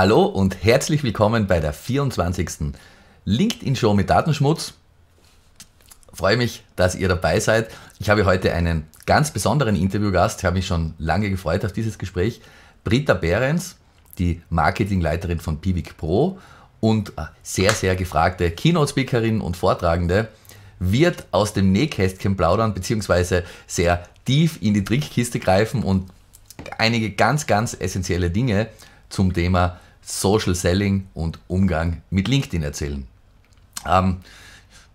Hallo und herzlich willkommen bei der 24. LinkedIn Show mit Datenschmutz. Freue mich, dass ihr dabei seid. Ich habe heute einen ganz besonderen Interviewgast. Ich habe mich schon lange gefreut auf dieses Gespräch. Britta Behrens, die Marketingleiterin von Pivik Pro und sehr, sehr gefragte Keynote-Speakerin und Vortragende, wird aus dem Nähkästchen plaudern, beziehungsweise sehr tief in die Trickkiste greifen und einige ganz, ganz essentielle Dinge zum Thema Social Selling und Umgang mit LinkedIn erzählen. Ähm,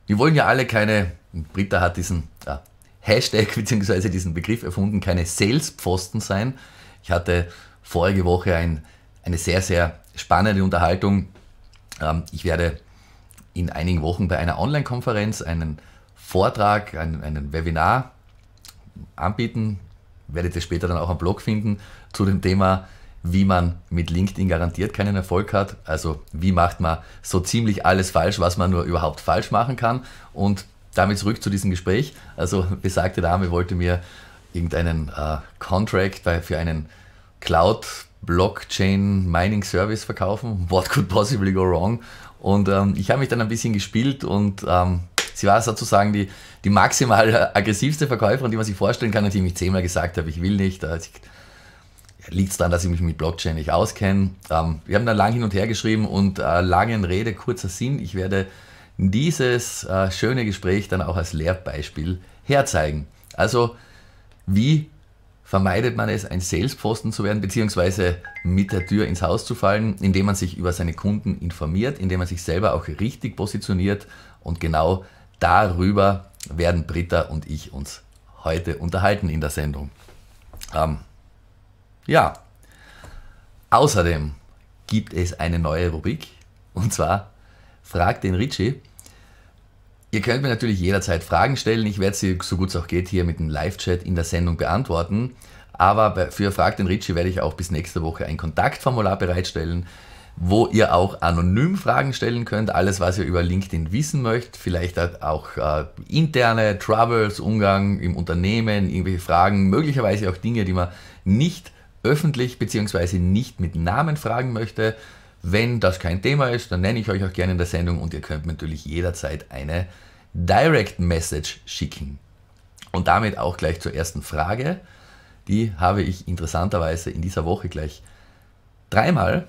wir wollen ja alle keine, Britta hat diesen ja, Hashtag bzw. diesen Begriff erfunden, keine Sales-Pfosten sein. Ich hatte vorige Woche ein, eine sehr, sehr spannende Unterhaltung. Ähm, ich werde in einigen Wochen bei einer Online-Konferenz einen Vortrag, einen, einen Webinar anbieten. Werdet ihr später dann auch am Blog finden zu dem Thema, wie man mit LinkedIn garantiert keinen Erfolg hat. Also wie macht man so ziemlich alles falsch, was man nur überhaupt falsch machen kann. Und damit zurück zu diesem Gespräch. Also besagte Dame wollte mir irgendeinen äh, Contract für einen Cloud Blockchain Mining Service verkaufen. What could possibly go wrong? Und ähm, ich habe mich dann ein bisschen gespielt und ähm, sie war sozusagen die, die maximal aggressivste Verkäuferin, die man sich vorstellen kann und die mich zehnmal gesagt habe, ich will nicht. Liegt es daran, dass ich mich mit Blockchain nicht auskenne? Ähm, wir haben da lang hin und her geschrieben und äh, langen Rede, kurzer Sinn. Ich werde dieses äh, schöne Gespräch dann auch als Lehrbeispiel herzeigen. Also, wie vermeidet man es, ein Salesposten zu werden, beziehungsweise mit der Tür ins Haus zu fallen, indem man sich über seine Kunden informiert, indem man sich selber auch richtig positioniert und genau darüber werden Britta und ich uns heute unterhalten in der Sendung. Ähm, ja, außerdem gibt es eine neue Rubrik und zwar Frag den Richie. Ihr könnt mir natürlich jederzeit Fragen stellen. Ich werde sie, so gut es auch geht, hier mit dem Live-Chat in der Sendung beantworten. Aber für Frag den Richie werde ich auch bis nächste Woche ein Kontaktformular bereitstellen, wo ihr auch anonym Fragen stellen könnt. Alles, was ihr über LinkedIn wissen möchtet. Vielleicht auch äh, interne Troubles, Umgang im Unternehmen, irgendwelche Fragen, möglicherweise auch Dinge, die man nicht öffentlich bzw. nicht mit Namen fragen möchte. Wenn das kein Thema ist, dann nenne ich euch auch gerne in der Sendung und ihr könnt natürlich jederzeit eine Direct Message schicken. Und damit auch gleich zur ersten Frage. Die habe ich interessanterweise in dieser Woche gleich dreimal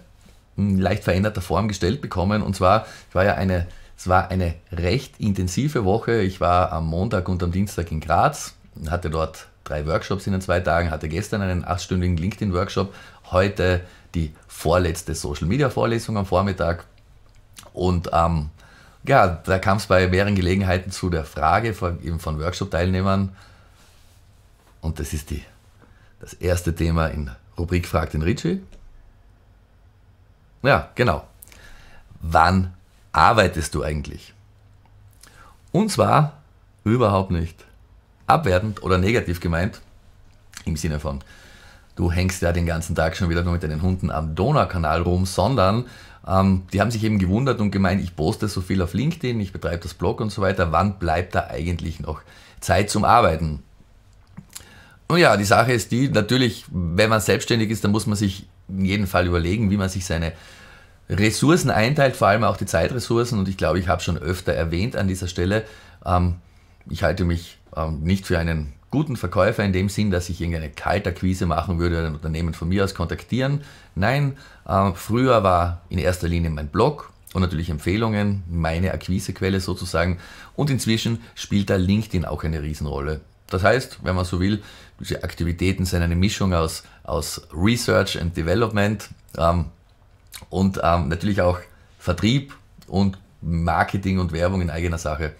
in leicht veränderter Form gestellt bekommen. Und zwar, es war ja eine, es war eine recht intensive Woche. Ich war am Montag und am Dienstag in Graz, hatte dort drei Workshops in den zwei Tagen, hatte gestern einen achtstündigen LinkedIn-Workshop, heute die vorletzte Social-Media-Vorlesung am Vormittag. Und ähm, ja, da kam es bei mehreren Gelegenheiten zu der Frage von, eben von Workshop-Teilnehmern. Und das ist die, das erste Thema in Rubrik Frag den Ritchie. Ja, genau. Wann arbeitest du eigentlich? Und zwar überhaupt nicht abwertend oder negativ gemeint. Im Sinne von, du hängst ja den ganzen Tag schon wieder nur mit deinen Hunden am Donaukanal rum, sondern ähm, die haben sich eben gewundert und gemeint, ich poste so viel auf LinkedIn, ich betreibe das Blog und so weiter. Wann bleibt da eigentlich noch Zeit zum Arbeiten? Nun ja, die Sache ist die, natürlich, wenn man selbstständig ist, dann muss man sich in jedem Fall überlegen, wie man sich seine Ressourcen einteilt, vor allem auch die Zeitressourcen. Und ich glaube, ich habe schon öfter erwähnt an dieser Stelle, ähm, ich halte mich ähm, nicht für einen guten Verkäufer in dem Sinn, dass ich irgendeine Kaltakquise machen würde, ein Unternehmen von mir aus kontaktieren. Nein, äh, früher war in erster Linie mein Blog und natürlich Empfehlungen, meine Akquisequelle sozusagen. Und inzwischen spielt da LinkedIn auch eine Riesenrolle. Das heißt, wenn man so will, diese Aktivitäten sind eine Mischung aus, aus Research and Development ähm, und ähm, natürlich auch Vertrieb und Marketing und Werbung in eigener Sache.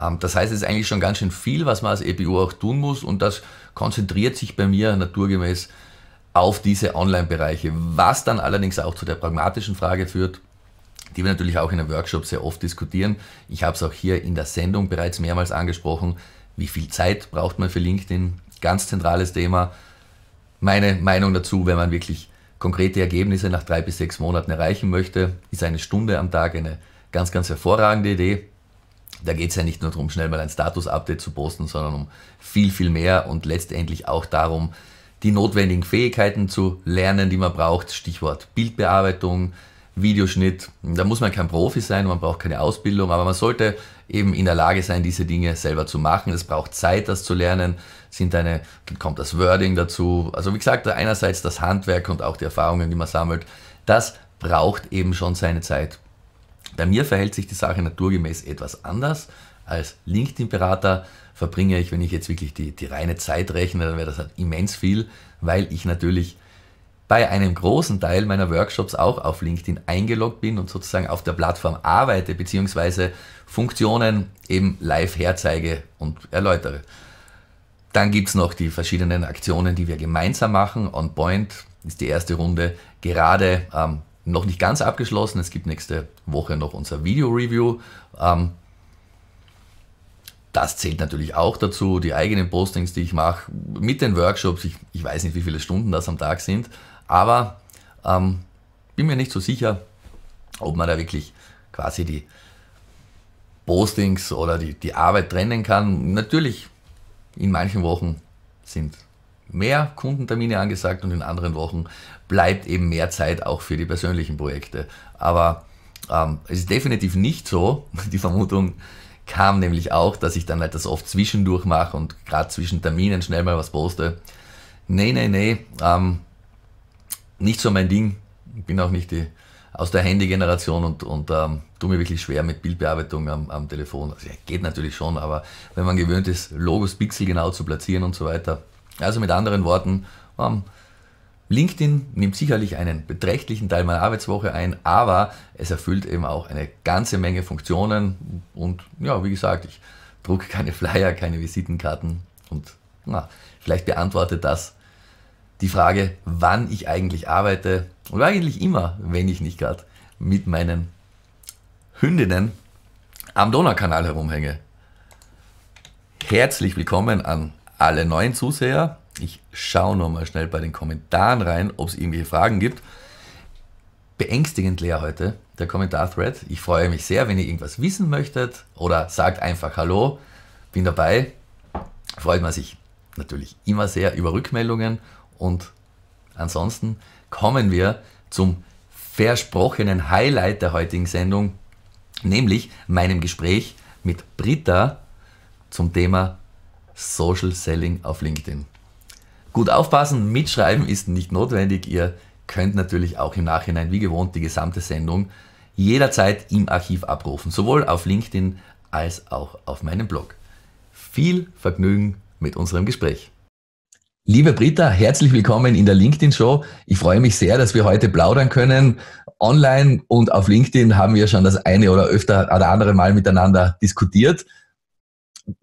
Ähm, das heißt, es ist eigentlich schon ganz schön viel, was man als EPU auch tun muss und das konzentriert sich bei mir naturgemäß auf diese Online-Bereiche, was dann allerdings auch zu der pragmatischen Frage führt, die wir natürlich auch in einem Workshop sehr oft diskutieren. Ich habe es auch hier in der Sendung bereits mehrmals angesprochen. Wie viel Zeit braucht man für LinkedIn? Ganz zentrales Thema. Meine Meinung dazu, wenn man wirklich konkrete Ergebnisse nach drei bis sechs Monaten erreichen möchte, ist eine Stunde am Tag eine ganz, ganz hervorragende Idee. Da geht es ja nicht nur darum, schnell mal ein Status-Update zu posten, sondern um viel, viel mehr und letztendlich auch darum, die notwendigen Fähigkeiten zu lernen, die man braucht. Stichwort Bildbearbeitung, Videoschnitt. Da muss man kein Profi sein, man braucht keine Ausbildung, aber man sollte eben in der Lage sein, diese Dinge selber zu machen. Es braucht Zeit, das zu lernen. Sind eine, kommt das Wording dazu. Also wie gesagt, einerseits das Handwerk und auch die Erfahrungen, die man sammelt. Das braucht eben schon seine Zeit. Bei mir verhält sich die Sache naturgemäß etwas anders. Als LinkedIn-Berater verbringe ich, wenn ich jetzt wirklich die, die reine Zeit rechne, dann wäre das halt immens viel, weil ich natürlich bei einem großen Teil meiner Workshops auch auf LinkedIn eingeloggt bin und sozusagen auf der Plattform arbeite, beziehungsweise Funktionen eben live herzeige und erläutere. Dann gibt es noch die verschiedenen Aktionen, die wir gemeinsam machen. On Point ist die erste Runde gerade ähm, noch nicht ganz abgeschlossen. Es gibt nächste Woche noch unser Video-Review. Ähm, das zählt natürlich auch dazu, die eigenen Postings, die ich mache, mit den Workshops. Ich, ich weiß nicht, wie viele Stunden das am Tag sind, aber ähm, bin mir nicht so sicher, ob man da wirklich quasi die Postings oder die, die Arbeit trennen kann. Natürlich, in manchen Wochen sind mehr Kundentermine angesagt und in anderen Wochen bleibt eben mehr Zeit auch für die persönlichen Projekte. Aber ähm, es ist definitiv nicht so, die Vermutung kam nämlich auch, dass ich dann halt das oft zwischendurch mache und gerade zwischen Terminen schnell mal was poste. Nee, nee, nee, ähm, nicht so mein Ding. Ich bin auch nicht die, aus der Handy-Generation und, und ähm, tue mir wirklich schwer mit Bildbearbeitung am, am Telefon. Also, ja, geht natürlich schon, aber wenn man gewöhnt ist, Logos pixelgenau zu platzieren und so weiter. Also mit anderen Worten, ähm, LinkedIn nimmt sicherlich einen beträchtlichen Teil meiner Arbeitswoche ein, aber es erfüllt eben auch eine ganze Menge Funktionen und ja, wie gesagt, ich drucke keine Flyer, keine Visitenkarten und na, vielleicht beantwortet das die Frage, wann ich eigentlich arbeite und eigentlich immer, wenn ich nicht gerade mit meinen Hündinnen am Donaukanal herumhänge. Herzlich willkommen an alle neuen Zuseher ich schaue nochmal schnell bei den Kommentaren rein, ob es irgendwelche Fragen gibt. Beängstigend leer heute, der Kommentar-Thread. Ich freue mich sehr, wenn ihr irgendwas wissen möchtet oder sagt einfach Hallo, bin dabei. Freut man sich natürlich immer sehr über Rückmeldungen und ansonsten kommen wir zum versprochenen Highlight der heutigen Sendung, nämlich meinem Gespräch mit Britta zum Thema Social Selling auf LinkedIn. Gut aufpassen, mitschreiben ist nicht notwendig. Ihr könnt natürlich auch im Nachhinein, wie gewohnt, die gesamte Sendung jederzeit im Archiv abrufen, sowohl auf LinkedIn als auch auf meinem Blog. Viel Vergnügen mit unserem Gespräch. Liebe Britta, herzlich willkommen in der LinkedIn Show. Ich freue mich sehr, dass wir heute plaudern können. Online und auf LinkedIn haben wir schon das eine oder öfter oder andere Mal miteinander diskutiert.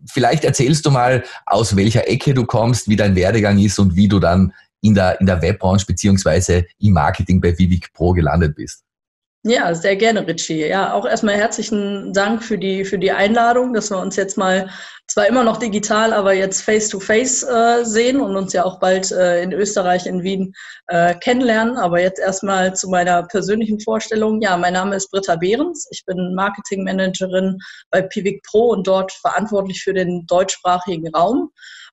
Vielleicht erzählst du mal, aus welcher Ecke du kommst, wie dein Werdegang ist und wie du dann in der, in der Webbranche beziehungsweise im Marketing bei Vivic Pro gelandet bist. Ja, sehr gerne, Richie. Ja, auch erstmal herzlichen Dank für die, für die Einladung, dass wir uns jetzt mal, zwar immer noch digital, aber jetzt face-to-face -face, äh, sehen und uns ja auch bald äh, in Österreich, in Wien äh, kennenlernen. Aber jetzt erstmal zu meiner persönlichen Vorstellung. Ja, mein Name ist Britta Behrens. Ich bin Marketingmanagerin bei Pivic Pro und dort verantwortlich für den deutschsprachigen Raum.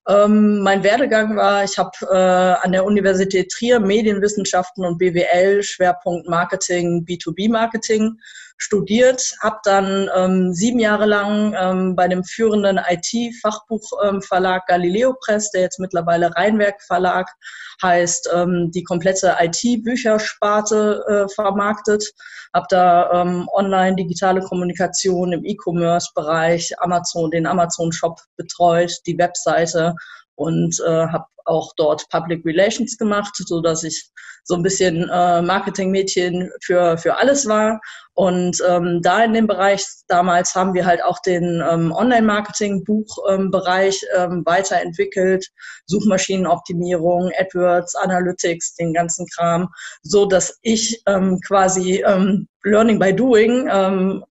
Ähm, mein Werdegang war, ich habe äh, an der Universität Trier Medienwissenschaften und BWL, Schwerpunkt Marketing, B2B-Marketing studiert, habe dann ähm, sieben Jahre lang ähm, bei dem führenden IT-Fachbuchverlag Galileo Press, der jetzt mittlerweile Rheinwerk Verlag heißt, ähm, die komplette IT-Büchersparte äh, vermarktet. Habe da ähm, online digitale Kommunikation im E-Commerce-Bereich, Amazon, den Amazon-Shop betreut, die Webseite und äh, habe auch dort Public Relations gemacht, so dass ich so ein bisschen äh, Marketingmädchen für, für alles war. Und ähm, da in dem Bereich damals haben wir halt auch den ähm, Online-Marketing-Buchbereich ähm, ähm, weiterentwickelt, Suchmaschinenoptimierung, AdWords, Analytics, den ganzen Kram, so dass ich ähm, quasi ähm, Learning by Doing rein,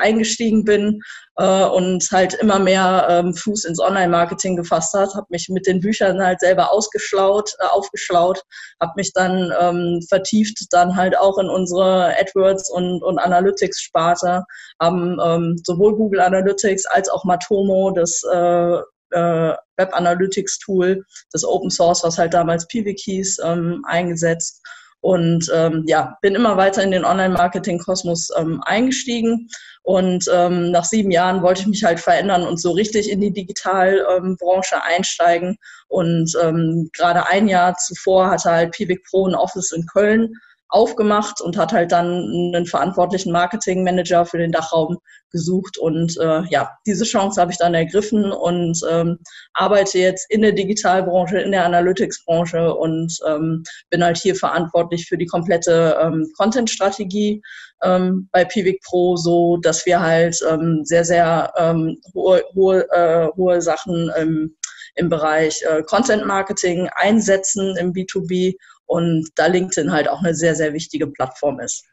eingestiegen bin äh, und halt immer mehr Fuß ins Online-Marketing gefasst hat, habe mich mit den Büchern halt selber ausgeschlaut, äh, aufgeschlaut, habe mich dann ähm, vertieft dann halt auch in unsere AdWords und, und Analytics-Sparte, haben ähm, sowohl Google Analytics als auch Matomo, das äh, äh, Web Analytics Tool, das Open Source, was halt damals Piwik hieß, ähm, eingesetzt und ähm, ja, bin immer weiter in den Online-Marketing-Kosmos ähm, eingestiegen. Und ähm, nach sieben Jahren wollte ich mich halt verändern und so richtig in die Digitalbranche ähm, einsteigen. Und ähm, gerade ein Jahr zuvor hatte halt Piwik Pro ein Office in Köln aufgemacht und hat halt dann einen verantwortlichen Marketingmanager für den Dachraum gesucht. Und äh, ja, diese Chance habe ich dann ergriffen und ähm, arbeite jetzt in der Digitalbranche, in der Analytics-Branche und ähm, bin halt hier verantwortlich für die komplette ähm, Content-Strategie ähm, bei Piwik Pro, so dass wir halt ähm, sehr, sehr ähm, hohe, hohe, äh, hohe Sachen ähm, im Bereich äh, Content Marketing einsetzen im B2B und da LinkedIn halt auch eine sehr, sehr wichtige Plattform ist.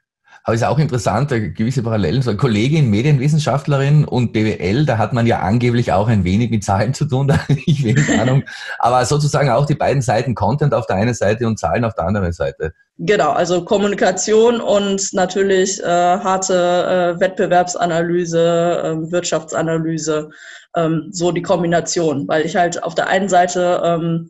Aber es ist auch interessant, gewisse Parallelen. So eine Kollegin, Medienwissenschaftlerin und BWL, da hat man ja angeblich auch ein wenig mit Zahlen zu tun, da ich wenig Ahnung. Aber sozusagen auch die beiden Seiten Content auf der einen Seite und Zahlen auf der anderen Seite. Genau, also Kommunikation und natürlich äh, harte äh, Wettbewerbsanalyse, äh, Wirtschaftsanalyse, ähm, so die Kombination, weil ich halt auf der einen Seite ähm,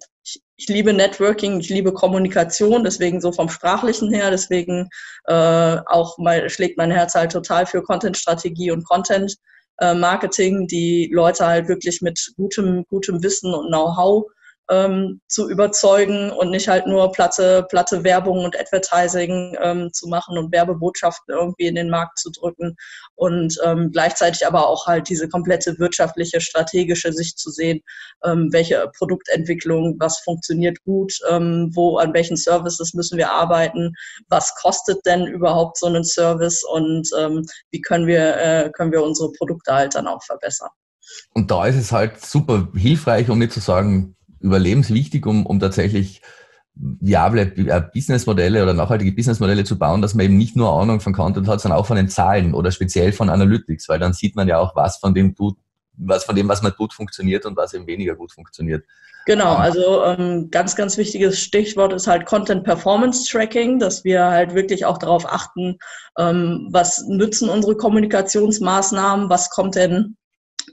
ich liebe Networking, ich liebe Kommunikation, deswegen so vom Sprachlichen her, deswegen äh, auch mal, schlägt mein Herz halt total für Content-Strategie und Content-Marketing, äh, die Leute halt wirklich mit gutem, gutem Wissen und Know-how ähm, zu überzeugen und nicht halt nur platte, platte Werbung und Advertising ähm, zu machen und Werbebotschaften irgendwie in den Markt zu drücken und ähm, gleichzeitig aber auch halt diese komplette wirtschaftliche, strategische Sicht zu sehen, ähm, welche Produktentwicklung, was funktioniert gut, ähm, wo, an welchen Services müssen wir arbeiten, was kostet denn überhaupt so einen Service und ähm, wie können wir, äh, können wir unsere Produkte halt dann auch verbessern. Und da ist es halt super hilfreich, um nicht zu sagen, überlebenswichtig, um, um tatsächlich viable äh, Businessmodelle oder nachhaltige Businessmodelle zu bauen, dass man eben nicht nur Ahnung von Content hat, sondern auch von den Zahlen oder speziell von Analytics, weil dann sieht man ja auch, was von dem tut, was von dem, was man tut, funktioniert und was eben weniger gut funktioniert. Genau, also ähm, ganz, ganz wichtiges Stichwort ist halt Content Performance Tracking, dass wir halt wirklich auch darauf achten, ähm, was nützen unsere Kommunikationsmaßnahmen, was kommt denn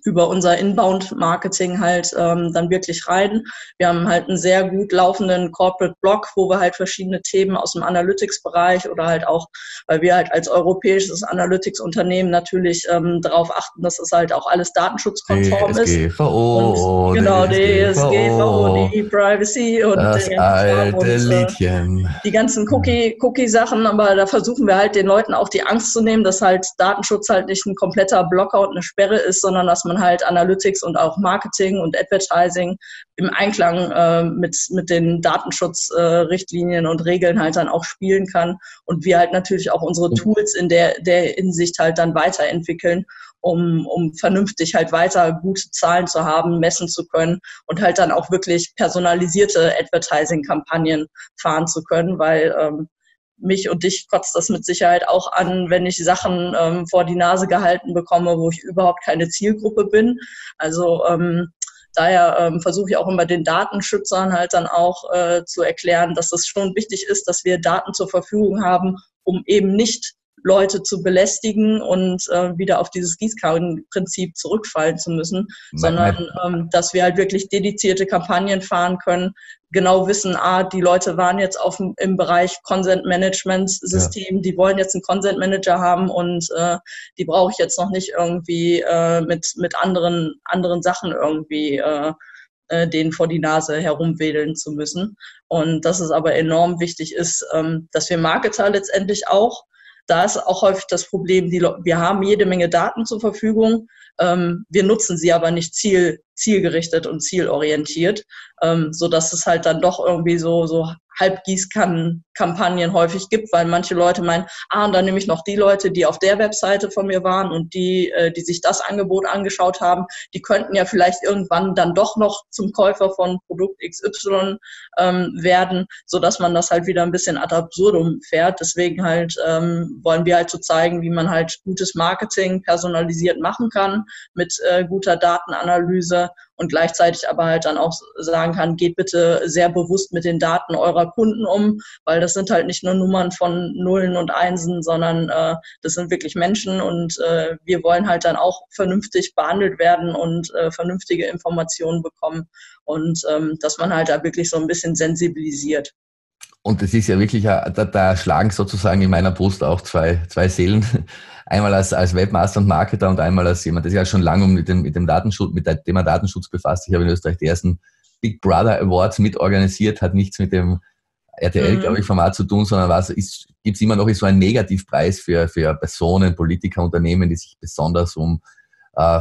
über unser Inbound-Marketing halt ähm, dann wirklich rein. Wir haben halt einen sehr gut laufenden Corporate-Blog, wo wir halt verschiedene Themen aus dem Analytics-Bereich oder halt auch, weil wir halt als europäisches Analytics-Unternehmen natürlich ähm, darauf achten, dass es halt auch alles datenschutzkonform DSGVO, ist. Genau, DSGVO, die Privacy und das alte und, äh, Liedchen. die ganzen Cookie, Cookie-Sachen, aber da versuchen wir halt den Leuten auch die Angst zu nehmen, dass halt Datenschutz halt nicht ein kompletter Blocker und eine Sperre ist, sondern dass man man halt Analytics und auch Marketing und Advertising im Einklang äh, mit, mit den Datenschutzrichtlinien äh, und Regeln halt dann auch spielen kann und wir halt natürlich auch unsere. Tools in der, der Hinsicht halt dann weiterentwickeln, um, um vernünftig halt weiter gute Zahlen zu haben, messen zu können und halt dann auch wirklich personalisierte Advertising-Kampagnen fahren zu können, weil ähm, mich und dich kotzt das mit Sicherheit auch an, wenn ich Sachen ähm, vor die Nase gehalten bekomme, wo ich überhaupt keine Zielgruppe bin. Also ähm, daher ähm, versuche ich auch immer den Datenschützern halt dann auch äh, zu erklären, dass es schon wichtig ist, dass wir Daten zur Verfügung haben, um eben nicht Leute zu belästigen und äh, wieder auf dieses Gießkannenprinzip zurückfallen zu müssen, sondern ähm, dass wir halt wirklich dedizierte Kampagnen fahren können, genau wissen, ah, die Leute waren jetzt auf, im Bereich Consent Management System, ja. die wollen jetzt einen Consent Manager haben und äh, die brauche ich jetzt noch nicht irgendwie äh, mit, mit anderen, anderen Sachen irgendwie äh, äh, denen vor die Nase herumwedeln zu müssen. Und dass es aber enorm wichtig ist, ähm, dass wir Marketer letztendlich auch da ist auch häufig das Problem, die, wir haben jede Menge Daten zur Verfügung, ähm, wir nutzen sie aber nicht ziel, zielgerichtet und zielorientiert, ähm, so dass es halt dann doch irgendwie so, so Halbgießkannen-Kampagnen häufig gibt, weil manche Leute meinen, ah, und dann nehme ich noch die Leute, die auf der Webseite von mir waren und die, äh, die sich das Angebot angeschaut haben, die könnten ja vielleicht irgendwann dann doch noch zum Käufer von Produkt XY ähm, werden, so dass man das halt wieder ein bisschen ad absurdum fährt. Deswegen halt ähm, wollen wir halt so zeigen, wie man halt gutes Marketing personalisiert machen kann mit äh, guter Datenanalyse und gleichzeitig aber halt dann auch sagen kann, geht bitte sehr bewusst mit den Daten eurer Kunden um, weil das sind halt nicht nur Nummern von Nullen und Einsen, sondern äh, das sind wirklich Menschen und äh, wir wollen halt dann auch vernünftig behandelt werden und äh, vernünftige Informationen bekommen und ähm, dass man halt da wirklich so ein bisschen sensibilisiert. Und es ist ja wirklich, da, da schlagen sozusagen in meiner Brust auch zwei, zwei Seelen. Einmal als, als Webmaster und Marketer und einmal als jemand, der sich ja schon lange mit dem, mit dem Datenschutz, mit dem Thema Datenschutz befasst. Ich habe in Österreich die ersten Big Brother Awards mitorganisiert, hat nichts mit dem RTL, mhm. glaube ich, Format zu tun, sondern was ist, gibt es immer noch so einen Negativpreis für, für Personen, Politiker, Unternehmen, die sich besonders um äh,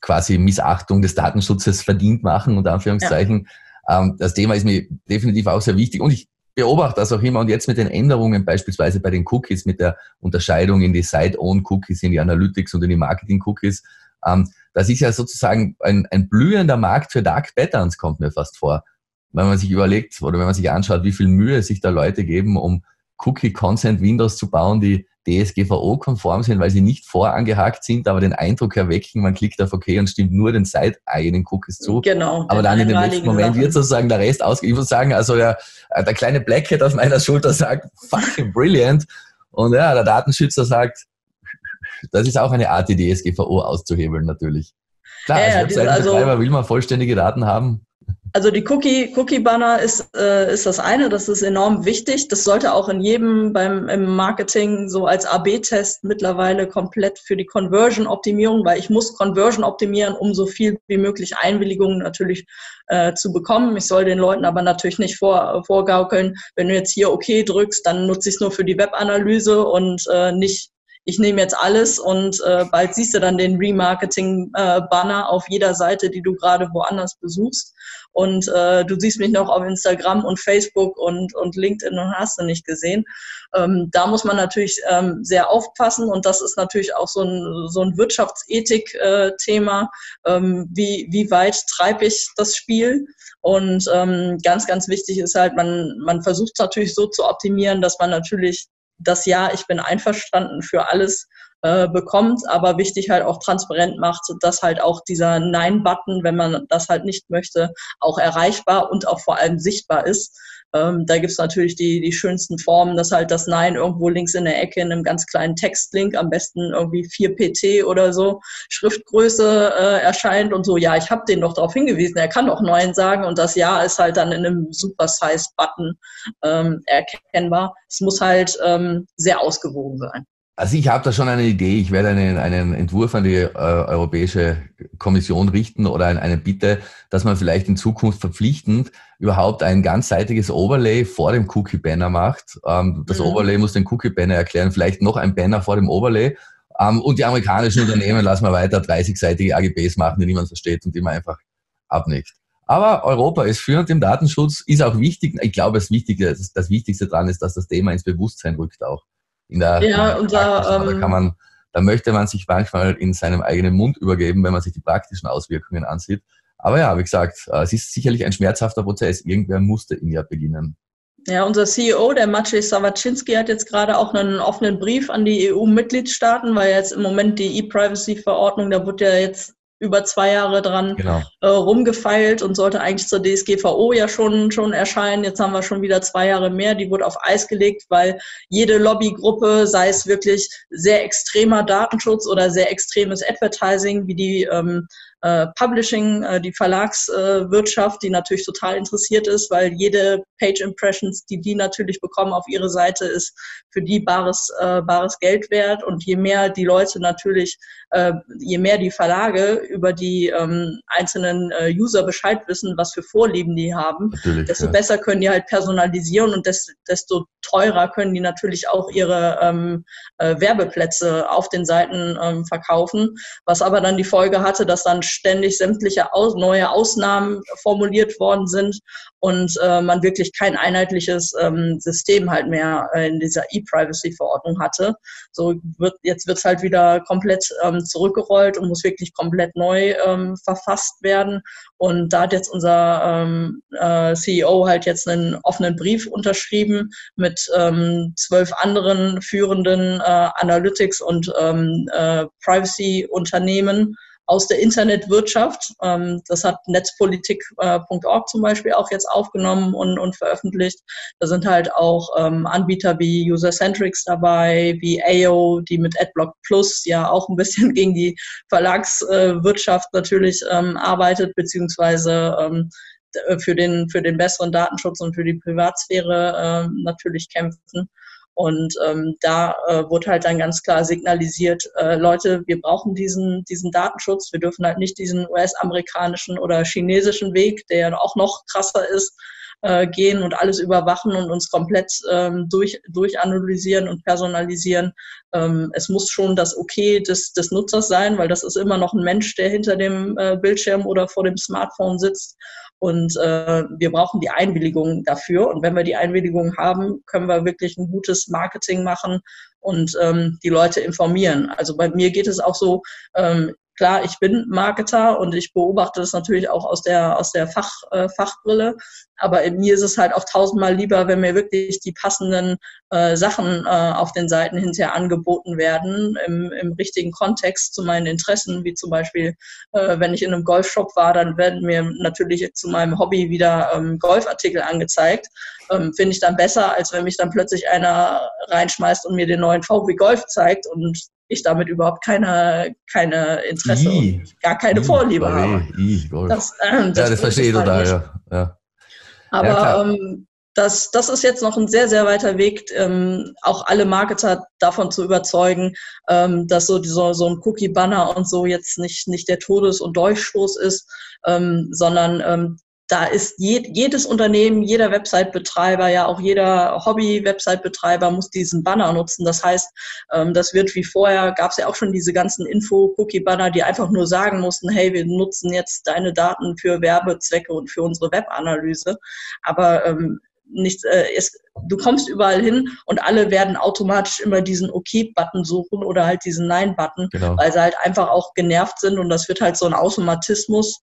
quasi Missachtung des Datenschutzes verdient machen, unter Anführungszeichen. Ja. Ähm, das Thema ist mir definitiv auch sehr wichtig und ich beobachte das auch immer und jetzt mit den Änderungen beispielsweise bei den Cookies, mit der Unterscheidung in die Site-Own-Cookies, in die Analytics und in die Marketing-Cookies, ähm, das ist ja sozusagen ein, ein blühender Markt für Dark Patterns, kommt mir fast vor. Wenn man sich überlegt oder wenn man sich anschaut, wie viel Mühe sich da Leute geben, um Cookie-Consent-Windows zu bauen, die DSGVO-konform sind, weil sie nicht vorangehakt sind, aber den Eindruck erwecken, man klickt auf OK und stimmt nur den site-eigenen Cookies zu. Genau. Aber dann in dem letzten Moment wird sozusagen der Rest aus. Ich muss sagen, also der, der kleine Blackhead auf meiner Schulter sagt, fucking brilliant. Und ja, der Datenschützer sagt, das ist auch eine Art, die DSGVO auszuhebeln, natürlich. Klar, ja, als Webseitenbetreiber also, will man vollständige Daten haben. Also die Cookie, Cookie Banner ist, äh, ist das eine, das ist enorm wichtig. Das sollte auch in jedem beim im Marketing so als AB-Test mittlerweile komplett für die Conversion-Optimierung, weil ich muss Conversion optimieren, um so viel wie möglich Einwilligungen natürlich äh, zu bekommen. Ich soll den Leuten aber natürlich nicht vor, vorgaukeln, wenn du jetzt hier OK drückst, dann nutze ich es nur für die Webanalyse und äh, nicht ich nehme jetzt alles und äh, bald siehst du dann den Remarketing-Banner äh, auf jeder Seite, die du gerade woanders besuchst. Und äh, du siehst mich noch auf Instagram und Facebook und, und LinkedIn und hast du nicht gesehen. Ähm, da muss man natürlich ähm, sehr aufpassen und das ist natürlich auch so ein, so ein Wirtschaftsethik-Thema. Äh, ähm, wie, wie weit treibe ich das Spiel? Und ähm, ganz, ganz wichtig ist halt, man, man versucht es natürlich so zu optimieren, dass man natürlich das Ja, ich bin einverstanden für alles äh, bekommt, aber wichtig halt auch transparent macht, dass halt auch dieser Nein-Button, wenn man das halt nicht möchte, auch erreichbar und auch vor allem sichtbar ist. Ähm, da gibt's natürlich die, die schönsten Formen, dass halt das Nein irgendwo links in der Ecke in einem ganz kleinen Textlink, am besten irgendwie 4 PT oder so, Schriftgröße äh, erscheint und so, ja, ich habe den doch darauf hingewiesen, er kann doch Nein sagen und das Ja ist halt dann in einem Super-Size-Button ähm, erkennbar. Es muss halt ähm, sehr ausgewogen sein. Also ich habe da schon eine Idee. Ich werde einen, einen Entwurf an die äh, Europäische Kommission richten oder eine, eine Bitte, dass man vielleicht in Zukunft verpflichtend überhaupt ein ganzseitiges Overlay vor dem Cookie-Banner macht. Ähm, das mhm. Overlay muss den Cookie-Banner erklären, vielleicht noch ein Banner vor dem Overlay. Ähm, und die amerikanischen Unternehmen lassen wir weiter 30-seitige AGBs machen, die niemand versteht und die man einfach abnickt. Aber Europa ist führend im Datenschutz, ist auch wichtig. Ich glaube, das Wichtige, das, das Wichtigste daran ist, dass das Thema ins Bewusstsein rückt auch in der, ja, da ähm, kann man, da möchte man sich manchmal in seinem eigenen Mund übergeben, wenn man sich die praktischen Auswirkungen ansieht. Aber ja, wie gesagt, äh, es ist sicherlich ein schmerzhafter Prozess. Irgendwer musste ihn ja beginnen. Ja, unser CEO, der Maciej Sawaczynski, hat jetzt gerade auch einen offenen Brief an die EU-Mitgliedstaaten, weil jetzt im Moment die E-Privacy-Verordnung, da wird ja jetzt über zwei Jahre dran genau. äh, rumgefeilt und sollte eigentlich zur DSGVO ja schon, schon erscheinen. Jetzt haben wir schon wieder zwei Jahre mehr. Die wurde auf Eis gelegt, weil jede Lobbygruppe, sei es wirklich sehr extremer Datenschutz oder sehr extremes Advertising, wie die ähm, äh, Publishing, äh, die Verlagswirtschaft, die natürlich total interessiert ist, weil jede Page Impressions, die die natürlich bekommen auf ihre Seite, ist für die bares, äh, bares Geld wert. Und je mehr die Leute natürlich, je mehr die Verlage über die ähm, einzelnen User Bescheid wissen, was für Vorlieben die haben, natürlich, desto ja. besser können die halt personalisieren und des, desto teurer können die natürlich auch ihre ähm, äh, Werbeplätze auf den Seiten ähm, verkaufen, was aber dann die Folge hatte, dass dann ständig sämtliche aus, neue Ausnahmen formuliert worden sind und äh, man wirklich kein einheitliches ähm, System halt mehr äh, in dieser E-Privacy-Verordnung hatte. So wird jetzt wird es halt wieder komplett ähm, zurückgerollt und muss wirklich komplett neu ähm, verfasst werden. Und da hat jetzt unser ähm, äh, CEO halt jetzt einen offenen Brief unterschrieben mit ähm, zwölf anderen führenden äh, Analytics und ähm, äh, Privacy-Unternehmen aus der Internetwirtschaft. Ähm, das hat netzpolitik.org zum Beispiel auch jetzt aufgenommen und, und veröffentlicht. Da sind halt auch ähm, Anbieter wie Usercentrics dabei, wie AO, die mit AdBlock Plus ja auch ein bisschen gegen die Verlagswirtschaft äh, natürlich ähm, arbeitet, beziehungsweise ähm, für den, für den besseren Datenschutz und für die Privatsphäre äh, natürlich kämpfen. Und ähm, da äh, wurde halt dann ganz klar signalisiert, äh, Leute, wir brauchen diesen, diesen Datenschutz. Wir dürfen halt nicht diesen US-amerikanischen oder chinesischen Weg, der auch noch krasser ist, äh, gehen und alles überwachen und uns komplett ähm, durch, durchanalysieren und personalisieren. Ähm, es muss schon das Okay des, des Nutzers sein, weil das ist immer noch ein Mensch, der hinter dem äh, Bildschirm oder vor dem Smartphone sitzt. Und äh, wir brauchen die Einwilligung dafür. Und wenn wir die Einwilligung haben, können wir wirklich ein gutes Marketing machen und ähm, die Leute informieren. Also bei mir geht es auch so, ähm, klar, ich bin Marketer und ich beobachte das natürlich auch aus der, aus der Fach, äh, Fachbrille. Aber mir ist es halt auch tausendmal lieber, wenn mir wirklich die passenden äh, Sachen äh, auf den Seiten hinterher angeboten werden, im, im richtigen Kontext zu meinen Interessen, wie zum Beispiel, äh, wenn ich in einem Golfshop war, dann werden mir natürlich zu meinem Hobby wieder ähm, Golfartikel angezeigt. Ähm, Finde ich dann besser, als wenn mich dann plötzlich einer reinschmeißt und mir den neuen VW Golf zeigt und ich damit überhaupt keine, keine Interesse I, und gar keine I, Vorliebe I, habe. I, das, ähm, das, ja, das verstehe ich total, ja. ja. Aber ja, ähm, das, das ist jetzt noch ein sehr, sehr weiter Weg, ähm, auch alle Marketer davon zu überzeugen, ähm, dass so, so, so ein Cookie-Banner und so jetzt nicht, nicht der Todes- und Durchstoß ist, ähm, sondern ähm, da ist je, jedes Unternehmen, jeder Website-Betreiber, ja auch jeder Hobby-Website-Betreiber muss diesen Banner nutzen. Das heißt, ähm, das wird wie vorher, gab es ja auch schon diese ganzen Info-Cookie-Banner, die einfach nur sagen mussten, hey, wir nutzen jetzt deine Daten für Werbezwecke und für unsere Webanalyse. Aber ähm, nicht, äh, es, du kommst überall hin und alle werden automatisch immer diesen OK-Button suchen oder halt diesen Nein-Button, genau. weil sie halt einfach auch genervt sind und das wird halt so ein Automatismus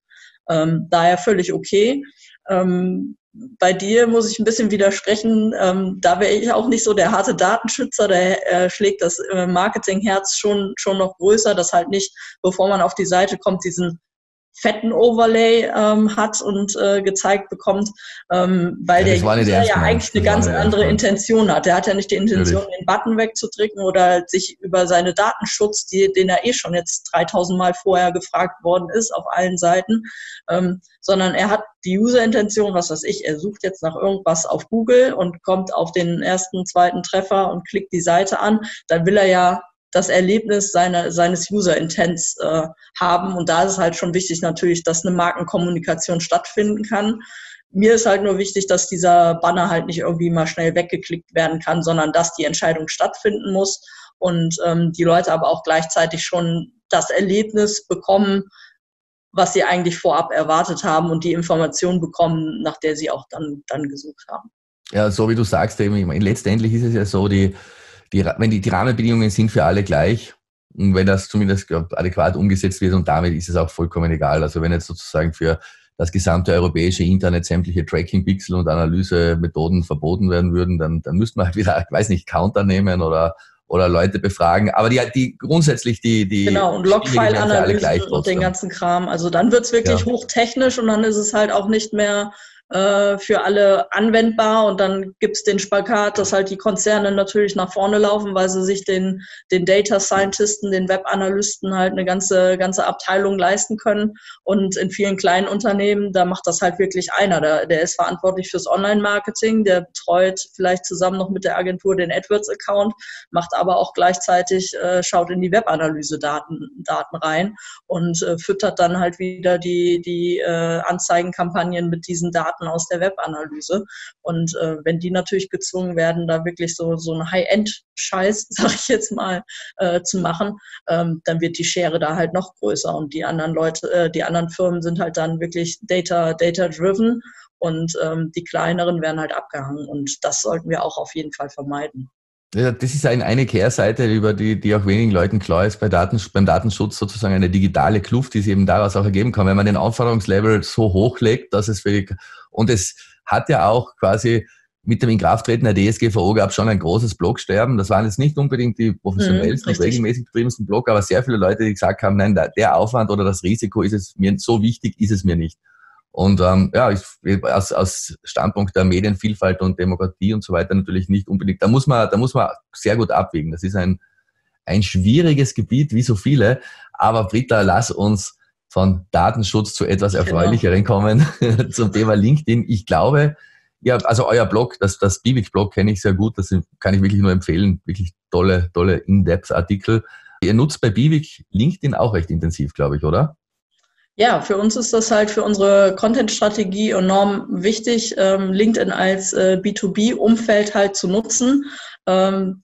ähm, daher völlig okay. Ähm, bei dir muss ich ein bisschen widersprechen. Ähm, da wäre ich auch nicht so der harte Datenschützer. Da äh, schlägt das äh, Marketingherz schon, schon noch größer, dass halt nicht, bevor man auf die Seite kommt, diesen fetten Overlay ähm, hat und äh, gezeigt bekommt, ähm, weil ja, der User ja eigentlich eine ganz andere Intention hat. Der hat ja nicht die Intention, Natürlich. den Button wegzudrücken oder sich über seine Datenschutz, die, den er eh schon jetzt 3000 Mal vorher gefragt worden ist auf allen Seiten, ähm, sondern er hat die User-Intention, was weiß ich, er sucht jetzt nach irgendwas auf Google und kommt auf den ersten, zweiten Treffer und klickt die Seite an, dann will er ja das Erlebnis seine, seines User-Intents äh, haben. Und da ist es halt schon wichtig natürlich, dass eine Markenkommunikation stattfinden kann. Mir ist halt nur wichtig, dass dieser Banner halt nicht irgendwie mal schnell weggeklickt werden kann, sondern dass die Entscheidung stattfinden muss und ähm, die Leute aber auch gleichzeitig schon das Erlebnis bekommen, was sie eigentlich vorab erwartet haben und die Information bekommen, nach der sie auch dann, dann gesucht haben. Ja, so wie du sagst, eben, letztendlich ist es ja so, die, die, wenn die, die Rahmenbedingungen sind für alle gleich, und wenn das zumindest adäquat umgesetzt wird und damit ist es auch vollkommen egal. Also wenn jetzt sozusagen für das gesamte europäische Internet sämtliche Tracking-Pixel und Analysemethoden verboten werden würden, dann, dann müsste man halt wieder, ich weiß nicht, Counter nehmen oder, oder Leute befragen. Aber die, die grundsätzlich die, die genau und Logfile-Analysen und den ganzen Kram. Also dann wird's wirklich ja. hochtechnisch und dann ist es halt auch nicht mehr äh, für alle anwendbar und dann gibt's den Spagat, dass halt die Konzerne natürlich nach vorne laufen, weil sie sich den, den Data Scientisten, den Webanalysten halt eine ganze, ganze Abteilung leisten können. Und in vielen kleinen Unternehmen, da macht das halt wirklich einer. Der, der ist verantwortlich fürs Online-Marketing, der betreut vielleicht zusammen noch mit der Agentur den AdWords-Account, macht aber auch gleichzeitig, äh, schaut in die Webanalyse-Daten Daten rein und äh, füttert dann halt wieder die, die äh, Anzeigenkampagnen mit diesen Daten Daten aus der Webanalyse. Und äh, wenn die natürlich gezwungen werden, da wirklich so, so einen High-End-Scheiß, sag ich jetzt mal, äh, zu machen, ähm, dann wird die Schere da halt noch größer. Und die anderen Leute, äh, die anderen Firmen sind halt dann wirklich data, data-driven und ähm, die kleineren werden halt abgehangen. Und das sollten wir auch auf jeden Fall vermeiden. Ja, das ist ein, eine Kehrseite, über die, die auch wenigen Leuten klar ist bei Daten, beim Datenschutz sozusagen eine digitale Kluft, die sich eben daraus auch ergeben kann. Wenn man den Anforderungslevel so hochlegt, dass es für die, und es hat ja auch quasi mit dem Inkrafttreten der DSGVO gab es schon ein großes Blogsterben. Das waren jetzt nicht unbedingt die professionellsten, mhm, regelmäßig betriebensten Blogger, aber sehr viele Leute, die gesagt haben, nein, der Aufwand oder das Risiko ist es mir so wichtig, ist es mir nicht. Und ähm, ja, ich, aus, aus Standpunkt der Medienvielfalt und Demokratie und so weiter natürlich nicht unbedingt. Da muss man, da muss man sehr gut abwägen. Das ist ein, ein schwieriges Gebiet, wie so viele. Aber Britta, lass uns von Datenschutz zu etwas. Erfreulicheren genau. kommen, zum Thema LinkedIn. Ich glaube, ja, also euer Blog, das, das Bivik-Blog kenne ich sehr gut, das kann ich wirklich nur empfehlen. Wirklich tolle, tolle In-Depth-Artikel. Ihr nutzt bei Bivik LinkedIn auch recht intensiv, glaube ich, oder? Ja, für uns ist das halt für unsere Content-Strategie enorm wichtig, ähm, LinkedIn als äh, B2B-Umfeld halt zu nutzen. Ähm,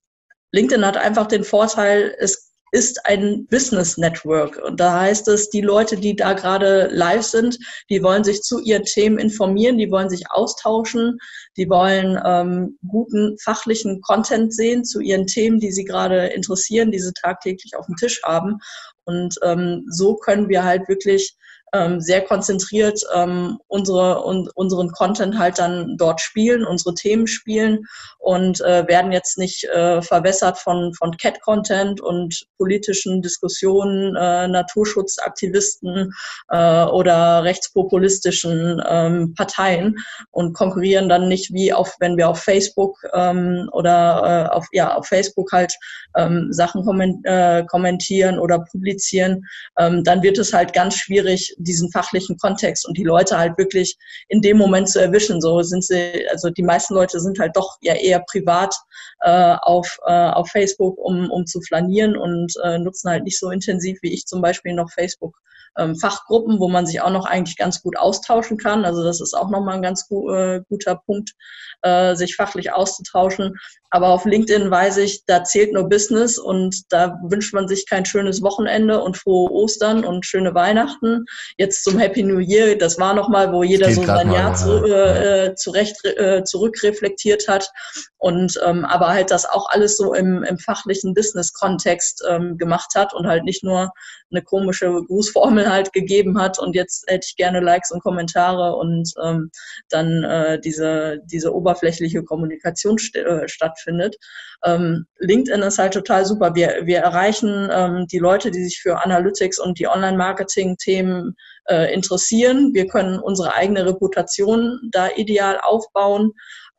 LinkedIn hat einfach den Vorteil, es ist ein Business Network. Und da heißt es, die Leute, die da gerade live sind, die wollen sich zu ihren Themen informieren, die wollen sich austauschen, die wollen ähm, guten fachlichen Content sehen zu ihren Themen, die sie gerade interessieren, die sie tagtäglich auf dem Tisch haben. Und ähm, so können wir halt wirklich ähm, sehr konzentriert ähm, unsere, un, unseren Content halt dann dort spielen, unsere Themen spielen und äh, werden jetzt nicht äh, verwässert von, von Cat-Content und politischen Diskussionen, äh, Naturschutzaktivisten äh, oder rechtspopulistischen ähm, Parteien und konkurrieren dann nicht wie auf, wenn wir auf Facebook ähm, oder äh, auf, ja, auf Facebook halt ähm, Sachen äh, kommentieren oder publizieren, ähm, dann wird es halt ganz schwierig, diesen fachlichen Kontext und die Leute halt wirklich in dem Moment zu erwischen. So sind sie, also die meisten Leute sind halt doch ja eher privat äh, auf, äh, auf Facebook, um, um zu flanieren und äh, nutzen halt nicht so intensiv wie ich zum Beispiel noch Facebook ähm, Fachgruppen, wo man sich auch noch eigentlich ganz gut austauschen kann. Also das ist auch nochmal ein ganz gu äh, guter Punkt, äh, sich fachlich auszutauschen. Aber auf LinkedIn weiß ich, da zählt nur Business und da wünscht man sich kein schönes Wochenende und frohe Ostern und schöne Weihnachten. Jetzt zum Happy New Year, das war nochmal, wo jeder so sein Jahr zu, äh, äh, zurecht äh, zurückreflektiert hat. Und ähm, aber halt das auch alles so im, im fachlichen Business-Kontext ähm, gemacht hat und halt nicht nur eine komische Grußformel halt gegeben hat und jetzt hätte ich gerne Likes und Kommentare und ähm, dann äh, diese, diese oberflächliche Kommunikation st äh, stattfindet. Ähm, LinkedIn ist halt total super. Wir, wir erreichen ähm, die Leute, die sich für Analytics und die Online-Marketing-Themen äh, interessieren. Wir können unsere eigene Reputation da ideal aufbauen.